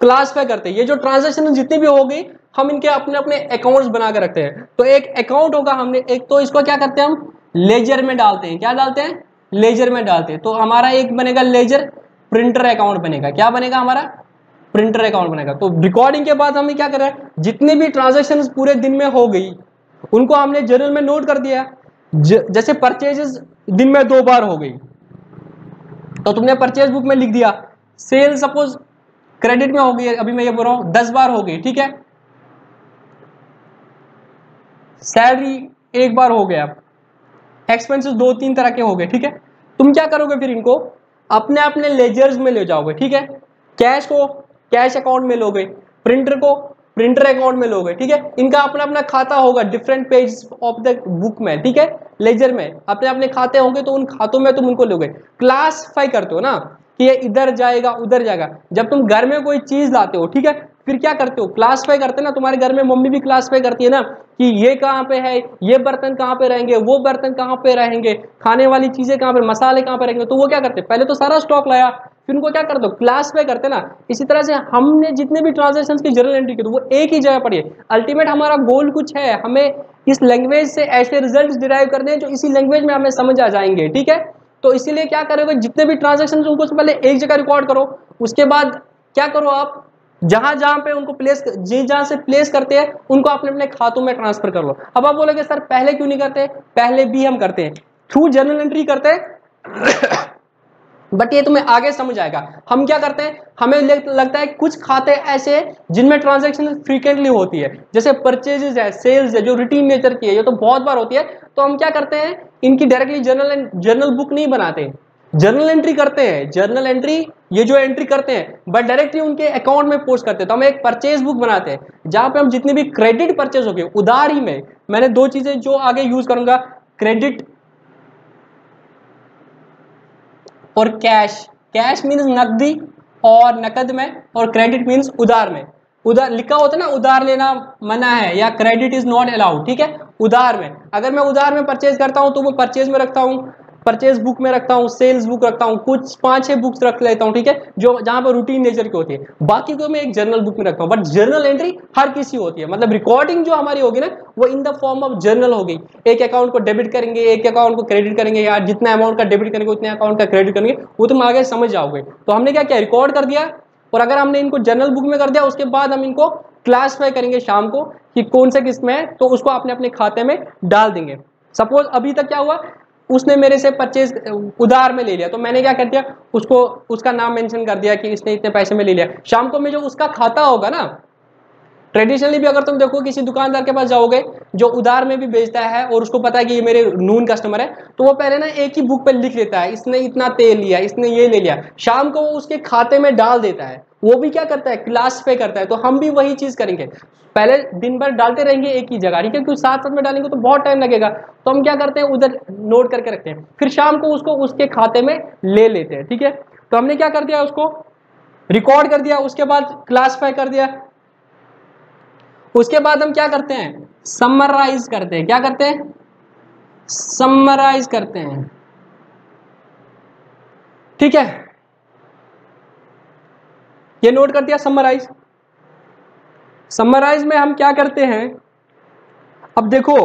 Speaker 1: क्लासफाई करते हैं। ये जो ट्रांजेक्शन जितनी भी होगी, हम इनके अपने अपने अकाउंट्स बना के रखते हैं। तो एक अकाउंट होगा हमने, एक तो इसको क्या करते हैं हम? लेजर में डालते हैं। क्या डालते हैं? लेजर में डालते हैं। तो हमारा एक बनेगा लेजर प्रिंटर अकाउंट बनेगा। क्या बनेगा हमारा? प्रिंटर अकाउंट बनेगा। तो रिकॉर्डिंग के बाद हमें क्या कर रहे हैं? जितने भी ट्रांजेक्शन पूरे दिन में हो गई, उनको हमने जर्नल में नोट कर दिया। जैसे परचेजेस दिन में दो बार हो गई। तो तुमने परचेज बुक में लिख दिया। सेल सपोज़ क्रेडिट में हो गई अभी मैं ये बोल रहा हूँ, दस बार हो गई, ठीक है? सैलरी एक बार हो गया। एक्सपेंसेस दो तीन तरह के हो गए, ठीक है? तुम क्या करोगे फिर इनको? अपने अपने लेजर्स में ले जाओगे, ठीक है? कैश को कैश अकाउंट में लोगे प्रिंटर को प्रिंटर अकाउंट में लोगे, ठीक है? इनका अपना अपना खाता होगा different page of the book में, ठीक है? लेजर में, अपने अपने खाते होंगे तो उन खातों में तुम उनको लोगे। क्लासफाई करते हो ना? कि ये इधर जाएगा, उधर जाएगा। जब तुम घर में कोई चीज़ लाते हो, ठीक है? फिर क्या करते हो? क्लासफाई करते हैं ना, तुम्हारे घर में मम्मी भी क्लासफाई करती है ना, कि ये कहाँ पे है, ये बर्तन कहाँ पे रहेंगे, वो बर्तन कहाँ पे रहेंगे, खाने वाली चीज़ें कहाँ पे, मसाले कहाँ पे रहेंगे तो वो क्या करते पहले तो सारा स्टॉक लाया, फिर उनको क्या करते हो क्लासफाई करते ना, इसी तरह से हमने जितने भी ट्रांजेक्शन की जर्नल एंट्री की तो वो एक ही जगह पड़ी है। अल्टीमेट हमारा गोल कुछ है, हमें इस लैंग्वेज से ऐसे रिज़ल्ट डिराइव करने हैं, जो इसी लैंग्वेज में हमें समझ आ जाएँगे, ठीक है? तो इसीलिए क्या करोगे, जितने भी ट्रांजेक्शन उनको पहले एक जगह रिकॉर्ड करो, उसके बाद क्या करो आप, जहाँ जहाँ पे उनको प्लेस जिस जहाँ से प्लेस करते हैं, उनको अपने अपने खातों में ट्रांसफ़र कर लो। अब आप बोलोगे, सर, पहले क्यों नहीं करते? पहले भी हम करते हैं। थ्रू जर्नल एंट्री करते हैं बट ये तुम्हें आगे समझ आएगा। हम क्या करते हैं? हमें लगता है कुछ खाते ऐसे जिनमें ट्रांजेक्शन फ्रीक्वेंटली होती है। जैसे परचेजेस है सेल्स है, जो रूटीन नेचर की है, ये तो बहुत बार होती है। तो हम क्या करते हैं? इनकी डायरेक्टली जर्नल जर्नल बुक नहीं बनाते। जर्नल एंट्री करते हैं जर्नल एंट्री ये जो एंट्री करते हैं बट डायरेक्टली उनके अकाउंट में पोस्ट करते हैं। तो हम एक परचेज बुक बनाते हैं, जहाँ पे हम जितने भी क्रेडिट परचेज हो गए उधार ही में, मैंने दो चीज़ें जो आगे यूज़ करूँगा क्रेडिट और कैश कैश मीन्स नकदी और नकद में, और क्रेडिट मीन्स उधार में। उधार, लिखा होता है ना, उधार लेना मना है, या क्रेडिट इज़ नॉट अलाउड ठीक है? उधार में। अगर मैं उधार में परचेज करता हूँ तो वो परचेज में रखता हूँ परचेज बुक में रखता हूँ सेल्स बुक रखता हूँ, कुछ पाँच छह बुक्स रख लेता हूँ, ठीक है? जो, जहाँ पर रूटीन नेचर की होती है। बाकी को मैं एक जर्नल बुक में रखता हूँ बट जर्नल एंट्री हर किसी होती है। मतलब रिकॉर्डिंग जो हमारी होगी ना, वो in the form of journal होगी। एक अकाउंट को डेबिट करेंगे, एक अकाउंट को क्रेडिट करेंगे, या जितना अमाउंट का डेबिट करेंगे, उतने अकाउंट का क्रेडिट करेंगे, वो तुम आगे समझ जाओगे। तो हमने क्या क्या? रिकॉर्ड कर दिया और अगर हमने इनको जनरल बुक में कर दिया, उसके बाद हम इनको क्लासीफाई करेंगे शाम को कि कौन से किस्त में है तो उसको अपने अपने खाते में डाल देंगे। सपोज़ अभी तक क्या हुआ, उसने मेरे से परचेज उधार में ले लिया तो मैंने क्या कर दिया, उसको, उसका नाम मेंशन कर दिया कि इसने इतने पैसे में ले लिया। शाम को मैं जो उसका खाता होगा ना ट्रेडिशनली भी अगर तुम देखो किसी दुकानदार के पास जाओगे, जो उधार में भी बेचता है और उसको पता है कि ये मेरे नून कस्टमर है तो वो पहले ना एक ही बुक पे लिख लेता है, इसने इतना तेल लिया, इसने ये ले लिया। शाम को वो उसके खाते में डाल देता है। वो भी क्या करता है? क्लास पे करता है। तो हम भी वही चीज़ करेंगे। पहले दिन भर डालते रहेंगे एक ही जगह, ठीक है? क्योंकि साथ साथ में डालेंगे तो बहुत टाइम लगेगा। तो हम क्या करते हैं? उधर नोट करके रखते हैं। फिर शाम को उसको उसके खाते में ले लेते हैं, ठीक है? तो हमने क्या कर दिया उसको? रिकॉर्ड कर दिया। उसके बाद क्लासीफाई कर दिया। उसके बाद हम क्या करते हैं? समराइज करते हैं। क्या करते हैं? समराइज करते हैं। ठीक है? ये नोट कर दिया समराइज समराइज में हम क्या करते हैं? अब देखो,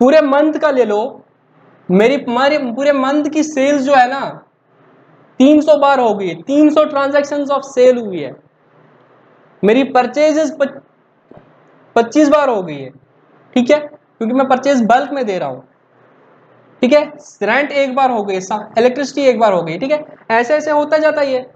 Speaker 1: पूरे मंथ का ले लो। मेरी पूरे मंथ की सेल्स जो है ना 300 बार हो गई है। 300 ट्रांजैक्शन ऑफ़ सेल हुई है। मेरी परचेजेस पच्चीस बार हो गई है, ठीक है? क्योंकि मैं परचेज बल्क में दे रहा हूँ, ठीक है? रेंट एक बार हो गई इलेक्ट्रिसिटी एक बार हो गई, ठीक है? ऐसे ऐसे होता जाता है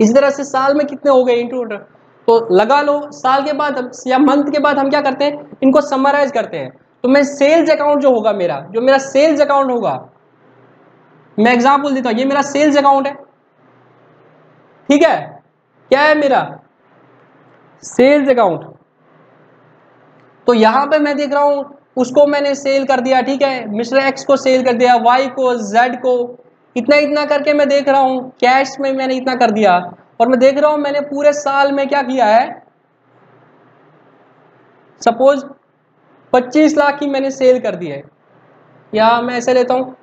Speaker 1: इसी तरह से साल में कितने हो गए इंटू तो लगा लो, साल के बाद या मंथ के बाद हम क्या करते हैं? इनको समराइज करते हैं। तो मैं सेल्स अकाउंट जो होगा मेरा, जो मेरा सेल्स अकाउंट होगा, मैं एग्ज़ाम्पल देता हूँ, ये मेरा सेल्स अकाउंट है, ठीक है? क्या है मेरा? Sales account. तो यहाँ पे मैं देख रहा हूँ, उसको मैंने सेल कर दिया, ठीक है? मिस्टर एक्स को सेल कर दिया वाई को जेड को, इतना इतना करके मैं देख रहा हूँ, कैश में मैंने इतना कर दिया। और मैं देख रहा हूँ, मैंने पूरे साल में क्या किया है? सपोज़ 25 लाख की मैंने सेल कर दी है। या मैं ऐसे लेता हूँ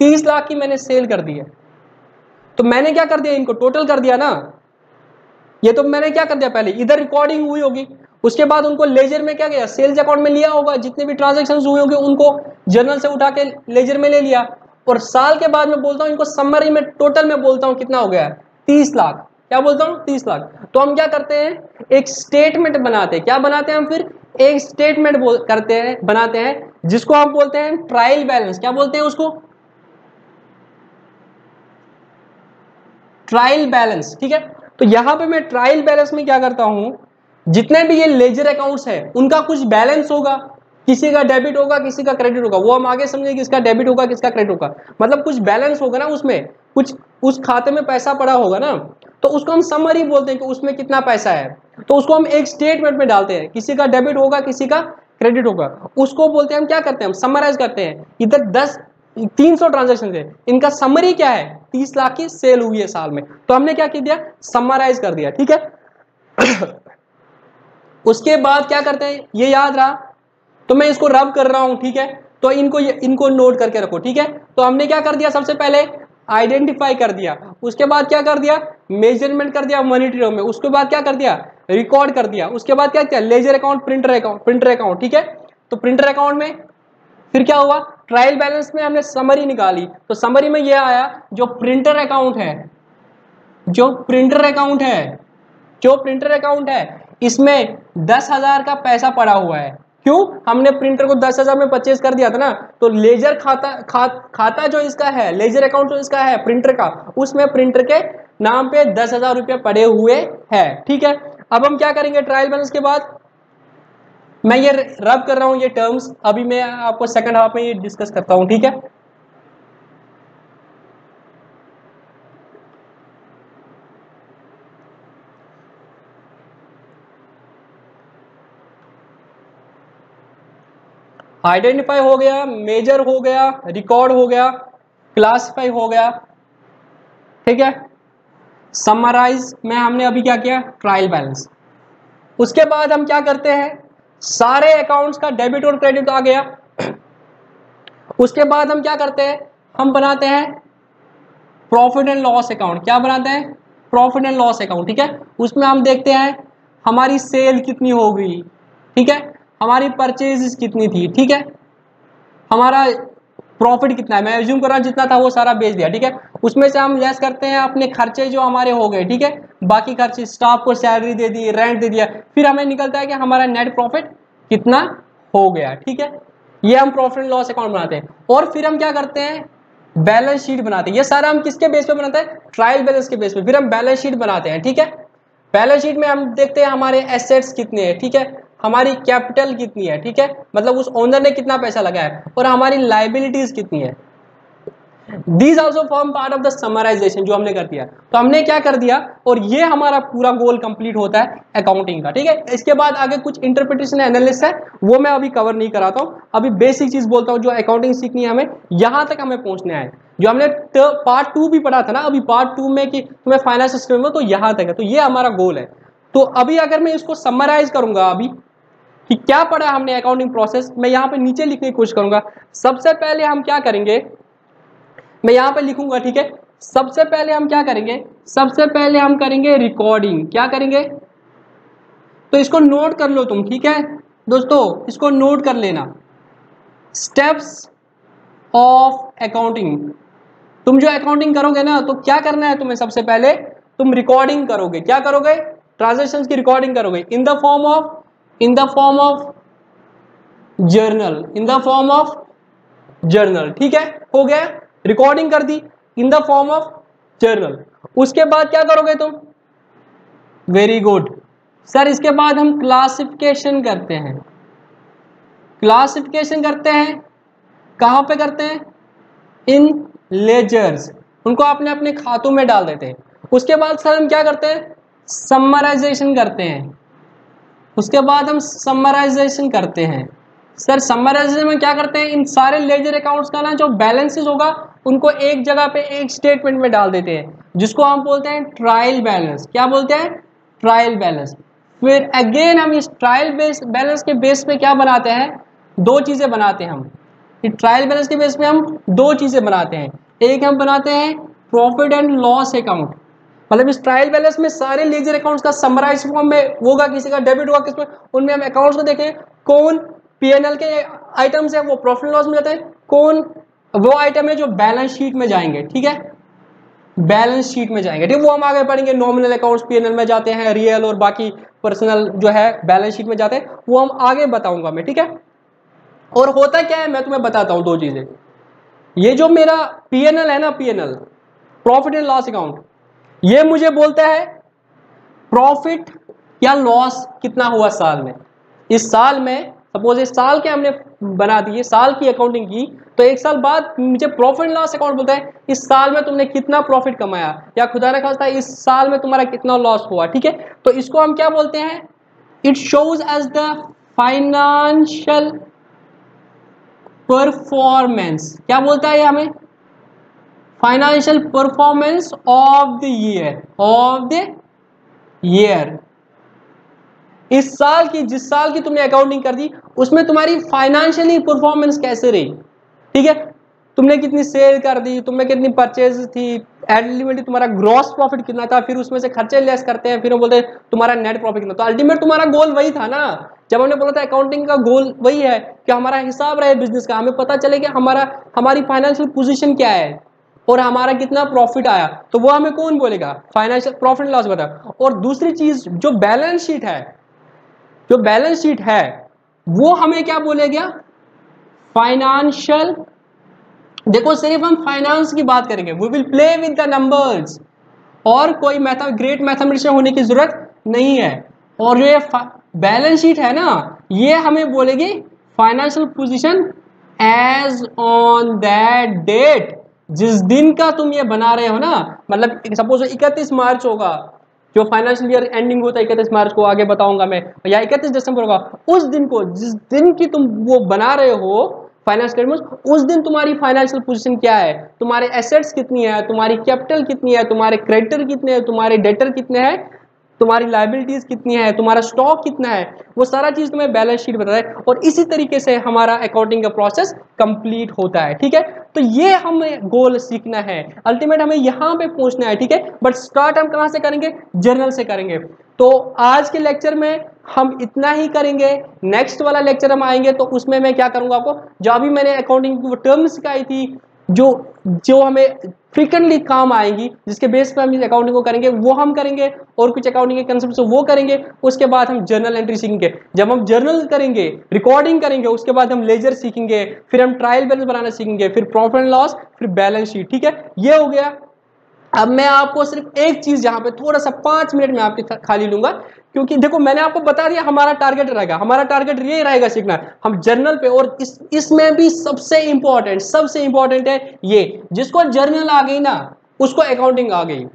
Speaker 1: 30 लाख की मैंने सेल कर दी है। तो मैंने क्या कर दिया इनको? टोटल कर दिया ना? ये तो मैंने क्या कर दिया पहले? इधर रिकॉर्डिंग हुई होगी। उसके बाद उनको लेजर में क्या किया? सेल्स अकाउंट में लिया होगा। जितने भी ट्रांजेक्शन हुए होंगे, उनको जर्नल से उठा के लेजर में ले लिया। और साल के बाद में बोलता हूँ, इनको समरी में टोटल में बोलता हूँ, कितना हो गया तीस लाख। क्या बोलता हूँ? तीस लाख। तो हम क्या करते हैं? एक स्टेटमेंट बनाते हैं। क्या बनाते हैं हम फिर? एक स्टेटमेंट बोल, करते हैं, बनाते हैं, जिसको हम बोलते हैं ट्रायल बैलेंस क्या बोलते हैं उसको? ट्रायल बैलेंस ठीक है? तो यहाँ पे मैं ट्रायल बैलेंस में क्या करता हूँ? जितने भी ये लेजर अकाउंट्स है, उनका कुछ बैलेंस होगा। किसी का डेबिट होगा, किसी का क्रेडिट होगा। वो हम आगे समझेंगे किसका डेबिट होगा, किसका क्रेडिट होगा। मतलब कुछ बैलेंस होगा ना उसमें। कुछ उस खाते में पैसा पड़ा होगा ना। तो उसको हम समरी बोलते हैं कि उसमें कितना पैसा है। तो उसको हम एक स्टेटमेंट में डालते हैं। किसी का डेबिट होगा, किसी का क्रेडिट होगा। उसको बोलते हैं हम क्या करते हैं? हम समराइज करते हैं। इधर दस तीन सौ ट्रांजेक्शन है इनका समरी क्या है? तीस लाख की सेल हुई है साल में। तो हमने क्या कर दिया समराइज कर दिया, ठीक है? उसके बाद क्या करते हैं? ये याद रहा। तो मैं इसको रब कर रहा हूँ, ठीक है? तो इनको इनको नोट करके रखो, ठीक है? तो हमने क्या कर दिया सबसे पहले? आइडेंटिफाई कर दिया। उसके बाद क्या कर दिया? मेज़रमेंट कर दिया मॉनिटरिंग में। उसके बाद क्या कर दिया? रिकॉर्ड कर दिया। उसके बाद क्या किया? Ledger account printer account printer account ठीक है? तो प्रिंटर अकाउंट में फिर क्या हुआ? ट्रायल बैलेंस में हमने समरी निकाली। तो समरी में यह आया जो प्रिंटर अकाउंट है जो प्रिंटर अकाउंट है जो प्रिंटर अकाउंट है इसमें दस हज़ार का पैसा पड़ा हुआ है। क्यों? हमने प्रिंटर को दस हज़ार में परचेज कर दिया था ना तो लेजर खाता खा, खाता जो इसका है लेजर अकाउंट जो इसका है प्रिंटर का उसमें प्रिंटर के नाम पे दस हज़ार रुपये पड़े हुए है। ठीक है? अब हम क्या करेंगे? ट्रायल बैलेंस के बाद मैं ये रब कर रहा हूँ ये टर्म्स अभी मैं आपको सेकंड हाफ़ में ये डिस्कस करता हूँ, ठीक है? आइडेंटिफाई हो गया मेजर हो गया रिकॉर्ड हो गया क्लासिफाई हो गया, ठीक है? समराइज में हमने अभी क्या किया? ट्रायल बैलेंस उसके बाद हम क्या करते हैं? सारे अकाउंट्स का डेबिट और क्रेडिट आ गया। उसके बाद हम क्या करते हैं? हम बनाते हैं प्रॉफिट एंड लॉस अकाउंट क्या बनाते हैं? प्रॉफिट एंड लॉस अकाउंट ठीक है? उसमें हम देखते हैं हमारी सेल कितनी हो गई, ठीक है? हमारी परचेज कितनी थी, ठीक है? हमारा प्रॉफिट कितना है? मैं एज्यूम कर रहा हूँ जितना था वो सारा बेच दिया, ठीक है? उसमें से हम लेस करते हैं, अपने खर्चे जो हमारे हो गए, ठीक है? बाकी खर्चे स्टाफ को सैलरी दे दी रेंट दे दिया, फिर हमें निकलता है कि हमारा नेट प्रॉफिट कितना हो गया, ठीक है? ये हम प्रॉफिट एंड लॉस अकाउंट बनाते हैं। और फिर हम क्या करते हैं? बैलेंस शीट बनाते हैं। ये सारा हम किसके बेस पे बनाते हैं? ट्रायल बैलेंस के बेस पे। फिर हम बैलेंस शीट बनाते हैं, ठीक है? बैलेंस शीट में हम देखते हैं हमारे एसेट्स कितने हैं, ठीक है? हमारी कैपिटल कितनी है, ठीक है? मतलब उस ओनर ने कितना पैसा लगाया और हमारी लाइबिलिटीज कितनी है। These also form part of the summarization जो हमने कर दिया। तो हमने क्या कर दिया और ये हमारा पूरा गोल कंप्लीट होता है अकाउंटिंग का, ठीक है? इसके बाद आगे कुछ इंटरप्रिटेशन एनालिस्ट है, वो मैं अभी कवर नहीं कराता हूँ। अभी बेसिक चीज़ बोलता हूँ जो अकाउंटिंग सीखनी है हमें, यहाँ तक हमें पहुँचने आए। जो हमने पार्ट टू भी पढ़ा था ना, अभी पार्ट टू में कि तुम्हें फाइनेंस सिस्टम में तो यहाँ तक है तो ये हमारा गोल है। तो अभी अगर मैं इसको समराइज करूँगा अभी कि क्या पढ़ा हमने अकाउंटिंग प्रोसेस मैं यहाँ पे नीचे लिखने की कोशिश करूँगा। सबसे पहले हम क्या करेंगे? मैं यहाँ पे लिखूँगा, ठीक है? सबसे पहले हम क्या करेंगे? सबसे पहले हम करेंगे रिकॉर्डिंग क्या करेंगे? तो इसको नोट कर लो तुम, ठीक है? दोस्तों, इसको नोट कर लेना। स्टेप्स ऑफ़ अकाउंटिंग तुम जो अकाउंटिंग करोगे ना तो क्या करना है तुम्हें सबसे पहले? तुम रिकॉर्डिंग करोगे। क्या करोगे? ट्रांजेक्शन की रिकॉर्डिंग करोगे। In the form of in the form of journal in the form of journal ठीक है? हो गया? रिकॉर्डिंग कर दी. In the form of journal उसके बाद क्या करोगे तुम? वेरी गुड सर इसके बाद हम क्लासिफिकेशन करते हैं. क्लासिफिकेशन करते हैं. कहाँ पे करते हैं? इन लेजर्स उनको अपने अपने खातों में डाल देते हैं. उसके बाद सर हम क्या करते हैं? समराइजेशन करते हैं. उसके बाद हम समराइजेशन करते हैं। सर समराइजेशन में क्या करते हैं? इन सारे लेजर अकाउंट्स का ना जो बैलेंसेस होगा, उनको एक जगह पे एक स्टेटमेंट में डाल देते हैं, जिसको हम बोलते हैं ट्रायल बैलेंस क्या बोलते हैं? ट्रायल बैलेंस फिर अगेन हम इस ट्रायल बेस बैलेंस के बेस पे क्या बनाते हैं? दो चीज़ें बनाते हैं हम। ट्रायल बैलेंस के बेस पे हम दो चीज़ें बनाते हैं। एक हम बनाते हैं प्रॉफिट एंड लॉस अकाउंट मतलब इस ट्रायल बैलेंस में सारे लेजर अकाउंट्स का समराइज फॉर्म में होगा किसी का डेबिट होगा किसमें, उनमें हम अकाउंट्स को देखें, कौन पीएनएल के आइटम्स है, वो प्रॉफिट लॉस में जाते हैं, कौन वो आइटम है जो बैलेंस शीट में जाएँगे, ठीक है? बैलेंस शीट में जाएँगे, ठीक वो हम आगे पढ़ेंगे नॉमिनल अकाउंट्स पीएनएल में जाते हैं रियल और बाकी पर्सनल जो है बैलेंस शीट में जाते हैं, वो हम आगे बताऊँगा मैं, ठीक है? और होता क्या है, मैं तुम्हें बताता हूँ दो चीज़ें। ये जो मेरा पीएनएल है ना PNL profit and loss account ये मुझे बोलता है, प्रॉफिट या लॉस कितना हुआ साल में? इस साल में, सपोज़ इस साल के हमने बना दिए साल की अकाउंटिंग की तो एक साल बाद मुझे प्रॉफिट लॉस अकाउंट बोलता है, इस साल में तुमने कितना प्रॉफिट कमाया? या खुदा ने खासा इस साल में तुम्हारा कितना लॉस हुआ? ठीक है? तो इसको हम क्या बोलते हैं? It shows as the financial performance क्या बोलता है ये हमें? Financial performance of the year of the year इस साल की, जिस साल की तुमने अकाउंटिंग कर दी, उसमें तुम्हारी फाइनेंशियली परफॉर्मेंस कैसे रही? ठीक है? तुमने कितनी सेल कर दी, तुमने कितनी परचेज थी अल्टीमेटली तुम्हारा ग्रॉस प्रॉफिट कितना था, फिर उसमें से खर्चे लेस करते हैं, फिर वो बोलते हैं, तुम्हारा नेट प्रॉफिट कितना तो अल्टीमेट तुम्हारा गोल वही था ना। जब हमने बोला था अकाउंटिंग का गोल वही है कि हमारा हिसाब रहे बिज़नेस का, हमें पता चले कि हमारा, हमारी फाइनेंशियल पोजिशन क्या है। और हमारा कितना प्रॉफिट आया? तो वो हमें कौन बोलेगा? फाइनेंशियल प्रॉफिट लॉस बता और दूसरी चीज़, जो बैलेंस शीट है, जो बैलेंस शीट है, वो हमें क्या बोलेगा फाइनेंशियल देखो सिर्फ़ हम फाइनेंस की बात करेंगे। We will play with the numbers और कोई मैथा ग्रेट मैथमेटिशियन होने की ज़रूरत नहीं है। और जो ये बैलेंस शीट है ना, ये हमें बोलेगी financial position as on that date जिस दिन का तुम ये बना रहे हो ना मतलब सपोज़ इकतीस मार्च होगा, जो फाइनेंशियल ईयर एंडिंग होता है, इकतीस मार्च को आगे बताऊँगा मैं, या इकतीस दिसंबर होगा, उस दिन को, जिस दिन की तुम वो बना रहे हो फाइनेंस उस दिन तुम्हारी फाइनेंशियल पोजीशन क्या है? तुम्हारे एसेट्स कितनी है? तुम्हारी कैपिटल कितनी है? तुम्हारे क्रेडिटर कितने हैं? तुम्हारे डेटर कितने हैं? तुम्हारी लाइबिलिटीज कितनी है, तुम्हारा स्टॉक कितना है, वो सारा चीज़ तुम्हें बैलेंस शीट बताता है और इसी तरीके से हमारा अकाउंटिंग का प्रोसेस कंप्लीट होता है, ठीक है? तो ये हमें गोल सीखना है। अल्टीमेट हमें यहाँ पे पहुँचना है, ठीक है? बट स्टार्ट हम कहाँ से करेंगे? जर्नल से करेंगे। तो आज के लेक्चर में हम इतना ही करेंगे। नेक्स्ट वाला लेक्चर हम आएँगे तो उसमें मैं क्या करूँगा आपको? जो अभी मैंने अकाउंटिंग टर्म सिखाई थी, जो जो हमें फ्रिक्वेंटली काम आएँगी, जिसके बेस पर हम इस अकाउंटिंग को करेंगे, वो हम करेंगे और कुछ अकाउंटिंग के कंसेप्ट वो करेंगे, उसके बाद हम जर्नल एंट्री सीखेंगे। जब हम जर्नल करेंगे रिकॉर्डिंग करेंगे, उसके बाद हम लेजर सीखेंगे, फिर हम ट्रायल बैलेंस बनाना सीखेंगे, फिर प्रॉफिट एंड लॉस फिर बैलेंस शीट ठीक है? ये हो गया अब मैं आपको सिर्फ़ एक चीज़ यहाँ पे थोड़ा सा पाँच मिनट में आपके खाली लूँगा, क्योंकि देखो मैंने आपको बता दिया हमारा टारगेट रहेगा, हमारा टारगेट ये रहेगा सीखना। हम जर्नल पे और इस, इसमें भी सबसे इंपॉर्टेंट सबसे इंपॉर्टेंट है ये, जिसको जर्नल आ गई ना, उसको अकाउंटिंग आ गई।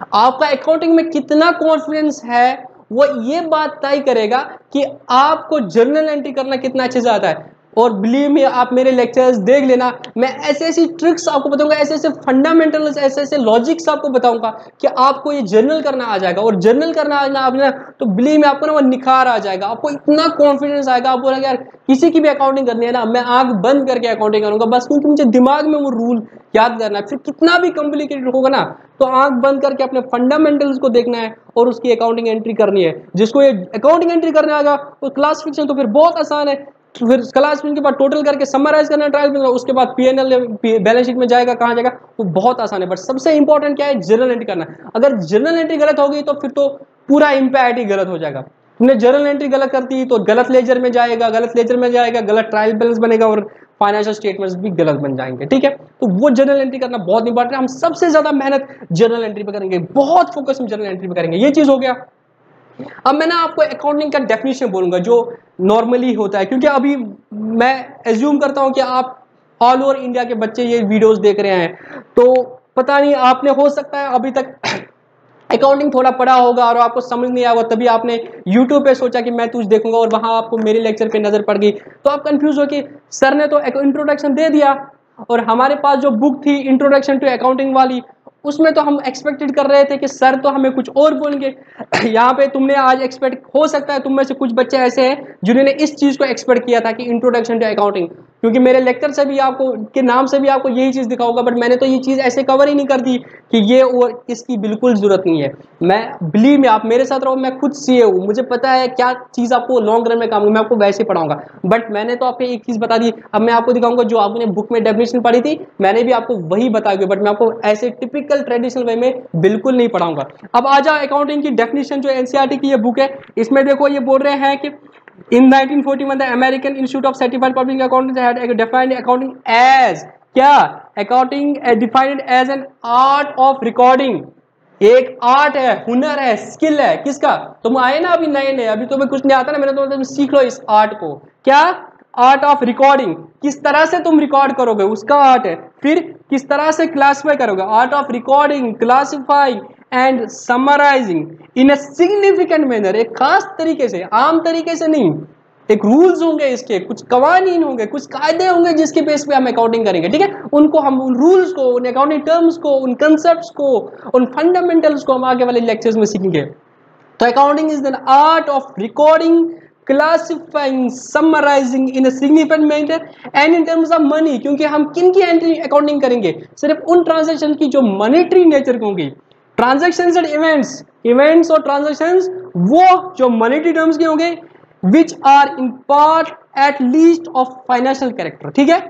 Speaker 1: आपका अकाउंटिंग में कितना कॉन्फिडेंस है, वो ये बात तय करेगा कि आपको जर्नल एंट्री करना कितना अच्छे से आता है। और बिलीव में आप मेरे लेक्चर्स देख लेना। मैं ऐसे ऐसी ट्रिक्स आपको बताऊँगा, ऐसे ऐसे फंडामेंटल्स ऐसे ऐसे लॉजिक्स आपको बताऊँगा कि आपको ये जर्नल करना आ जाएगा। और जर्नल करना आ आपने तो बिलीव में आपको ना वो निखार आ जाएगा। आपको इतना कॉन्फिडेंस आएगा आपको लगे यार, किसी की भी अकाउंटिंग करनी है ना, मैं आँख बंद करके अकाउंटिंग करूँगा। बस क्योंकि मुझे दिमाग में वो रूल याद करना है। फिर कितना भी कॉम्प्लिकेटेड होगा ना तो आँख बंद करके अपने फंडामेंटल्स को देखना है और उसकी अकाउंटिंग एंट्री करनी है। जिसको ये अकाउंटिंग एंट्री करने आएगा तो क्लासिफिकेशन तो फिर बहुत आसान है। फिर क्लास के बाद टोटल करके समराइज करना ट्रायल में उसके बाद पीएनएल बैलेंस शीट में जाएगा, कहाँ जाएगा, वो बहुत आसान है। बट सबसे इंपॉर्टेंट क्या है? जर्नल एंट्री करना। अगर जर्नल एंट्री गलत होगी तो फिर तो पूरा इम्पैक्ट गलत हो जाएगा। तुमने जर्नल एंट्री गलत करती तो गलत लेजर में जाएगा, गलत लेजर में जाएगा, गलत ट्रायल बैलेंस बनेगा और फाइनेंशियल स्टेटमेंट्स भी गलत बन जाएँगे, ठीक है? तो वो जर्नल एंट्री करना बहुत इंपॉर्टेंट है। हम सबसे ज़्यादा मेहनत जर्नल एंट्री पे करेंगे, बहुत फोकस हम जर्नल एंट्री पर करेंगे। ये चीज़ हो गया। अब मैं ना आपको अकाउंटिंग का डेफिनेशन बोलूँगा, जो नॉर्मली होता है, क्योंकि अभी मैं एज्यूम करता हूँ कि आप ऑल ओवर इंडिया के बच्चे ये वीडियोस देख रहे हैं तो पता नहीं आपने, हो सकता है अभी तक अकाउंटिंग थोड़ा पढ़ा होगा और आपको समझ नहीं आया तभी आपने यूट्यूब पे सोचा कि मैं तुझ देखूँगा और वहाँ आपको मेरे लेक्चर पे नज़र पड़ गई। तो आप कंफ्यूज हो कि सर ने तो इंट्रोडक्शन दे दिया और हमारे पास जो बुक थी इंट्रोडक्शन टू अकाउंटिंग वाली उसमें तो हम एक्सपेक्टेड कर रहे थे कि सर तो हमें कुछ और बोलेंगे। यहाँ पे तुमने आज एक्सपेक्ट हो सकता है तुम में से कुछ बच्चे ऐसे हैं जिन्होंने इस चीज़ को एक्सपेक्ट किया था कि इंट्रोडक्शन टू अकाउंटिंग क्योंकि मेरे लेक्चर से भी आपको, के नाम से भी आपको यही चीज़ दिखाऊँगा बट मैंने तो ये चीज़ ऐसे कवर ही नहीं कर दी कि ये और इसकी बिल्कुल ज़रूरत नहीं है। मैं बिलीव में आप मेरे साथ रहो, मैं खुद सी हूँ। मुझे पता है क्या चीज़ आपको लॉन्ग रन में काम मैं आपको वैसे पढ़ाऊँगा। बट मैंने तो आपको एक चीज़ बता दी, अब मैं आपको दिखाऊँगा जो आपने बुक में डेफिनेशन पढ़ी थी, मैंने भी आपको वही बता दी बट मैं आपको ऐसे टिपिकल ट्रेडिशनल वे में बिल्कुल नहीं पढ़ाऊँगा। अब आ जाओ अकाउंटिंग की डेफिनेशन जो एनसीआरटी की ये बुक है इसमें देखो ये बोल रहे हैं कि In 1941, the American Institute of Certified Public Accountants had defined accounting as क्या? Accounting defined as an art of recording एक आर्ट है हुनर है स्किल है। किसका? तुम आए ना अभी नए नए अभी तुम्हें कुछ नहीं आता ना मैंने तो तुम सीख लो इस आर्ट को। क्या? आर्ट ऑफ़ रिकॉर्डिंग किस तरह से तुम रिकॉर्ड करोगे? उसका आर्ट है। फिर किस तरह से क्लासीफाई करोगे? Art of recording classifying and summarising in a significant manner एक खास तरीके से, आम तरीके से नहीं। एक रूल्स होंगे इसके, कुछ कवानीन होंगे, कुछ कायदे होंगे जिसके बेस पे हम अकाउंटिंग करेंगे, ठीक है? उनको हम, उन रूल्स को, उन अकाउंटिंग टर्म्स को, उन कंसेप्ट को, उन फंडामेंटल्स को हम आगे वाले लेक्चर्स में सीखेंगे। तो accounting is the art of recording classifying summarising in significant matter and in terms of money क्योंकि हम किन की एंट्री अकाउंटिंग करेंगे? सिर्फ़ उन ट्रांजेक्शन की जो मॉनेटरी नेचर की होंगी। ट्रांजेक्शन एंड इवेंट्स इवेंट्स और ट्रांजेक्शन वो जो मनीटरी टर्म्स के होंगे which are in part at least of financial character ठीक है?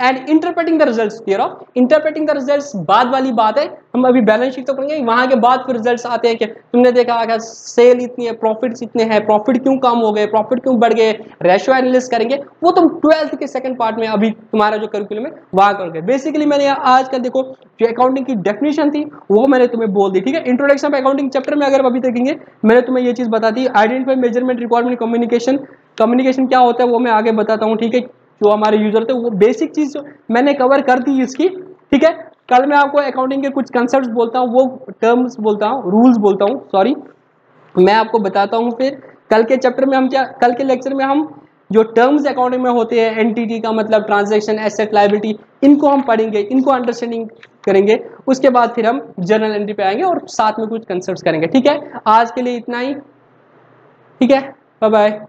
Speaker 1: And interpreting the results clear of interpreting the results बाद वाली बात है। हम अभी बैलेंस शीट तो करेंगे वहाँ के बाद फिर रिजल्ट्स आते हैं कि तुमने देखा अगर सेल इतनी है प्रॉफिट्स इतने हैं प्रॉफिट क्यों कम हो गए प्रॉफिट क्यों बढ़ गए? रेशो एनालिस करेंगे। वो तुम ट्वेल्थ के सेकंड पार्ट में अभी तुम्हारा जो करिकुलम है, वहाँ करोगे। बेसिकली मैंने आज कल देखो, जो अकाउंटिंग की डेफिनेशन थी, वो मैंने तुम्हें बोल दी, ठीक है? इंट्रोडक्शन अकाउंटिंग चैप्टर में अगर अभी देखेंगे, मैंने तुम्हें ये चीज़ बता दी। Identify measurement requirement communication communication क्या होता है, वो मैं आगे बताता हूँ, ठीक है? जो हमारे यूज़र थे, वो बेसिक चीज़ मैंने कवर कर दी इसकी ठीक है? कल मैं आपको अकाउंटिंग के कुछ कंसेप्ट बोलता हूँ, वो टर्म्स बोलता हूँ रूल्स बोलता हूँ सॉरी मैं आपको बताता हूँ फिर, कल के चैप्टर में हम क्या, कल के लेक्चर में हम जो टर्म्स अकाउंटिंग में होते हैं एनटीटी का मतलब ट्रांजैक्शन एसेट लाइबिलिटी इनको हम पढ़ेंगे, इनको अंडरस्टैंडिंग करेंगे, उसके बाद फिर हम जर्नल एंट्री पे आएँगे और साथ में कुछ कंसेप्ट करेंगे, ठीक है? आज के लिए इतना ही, ठीक है? Bye bye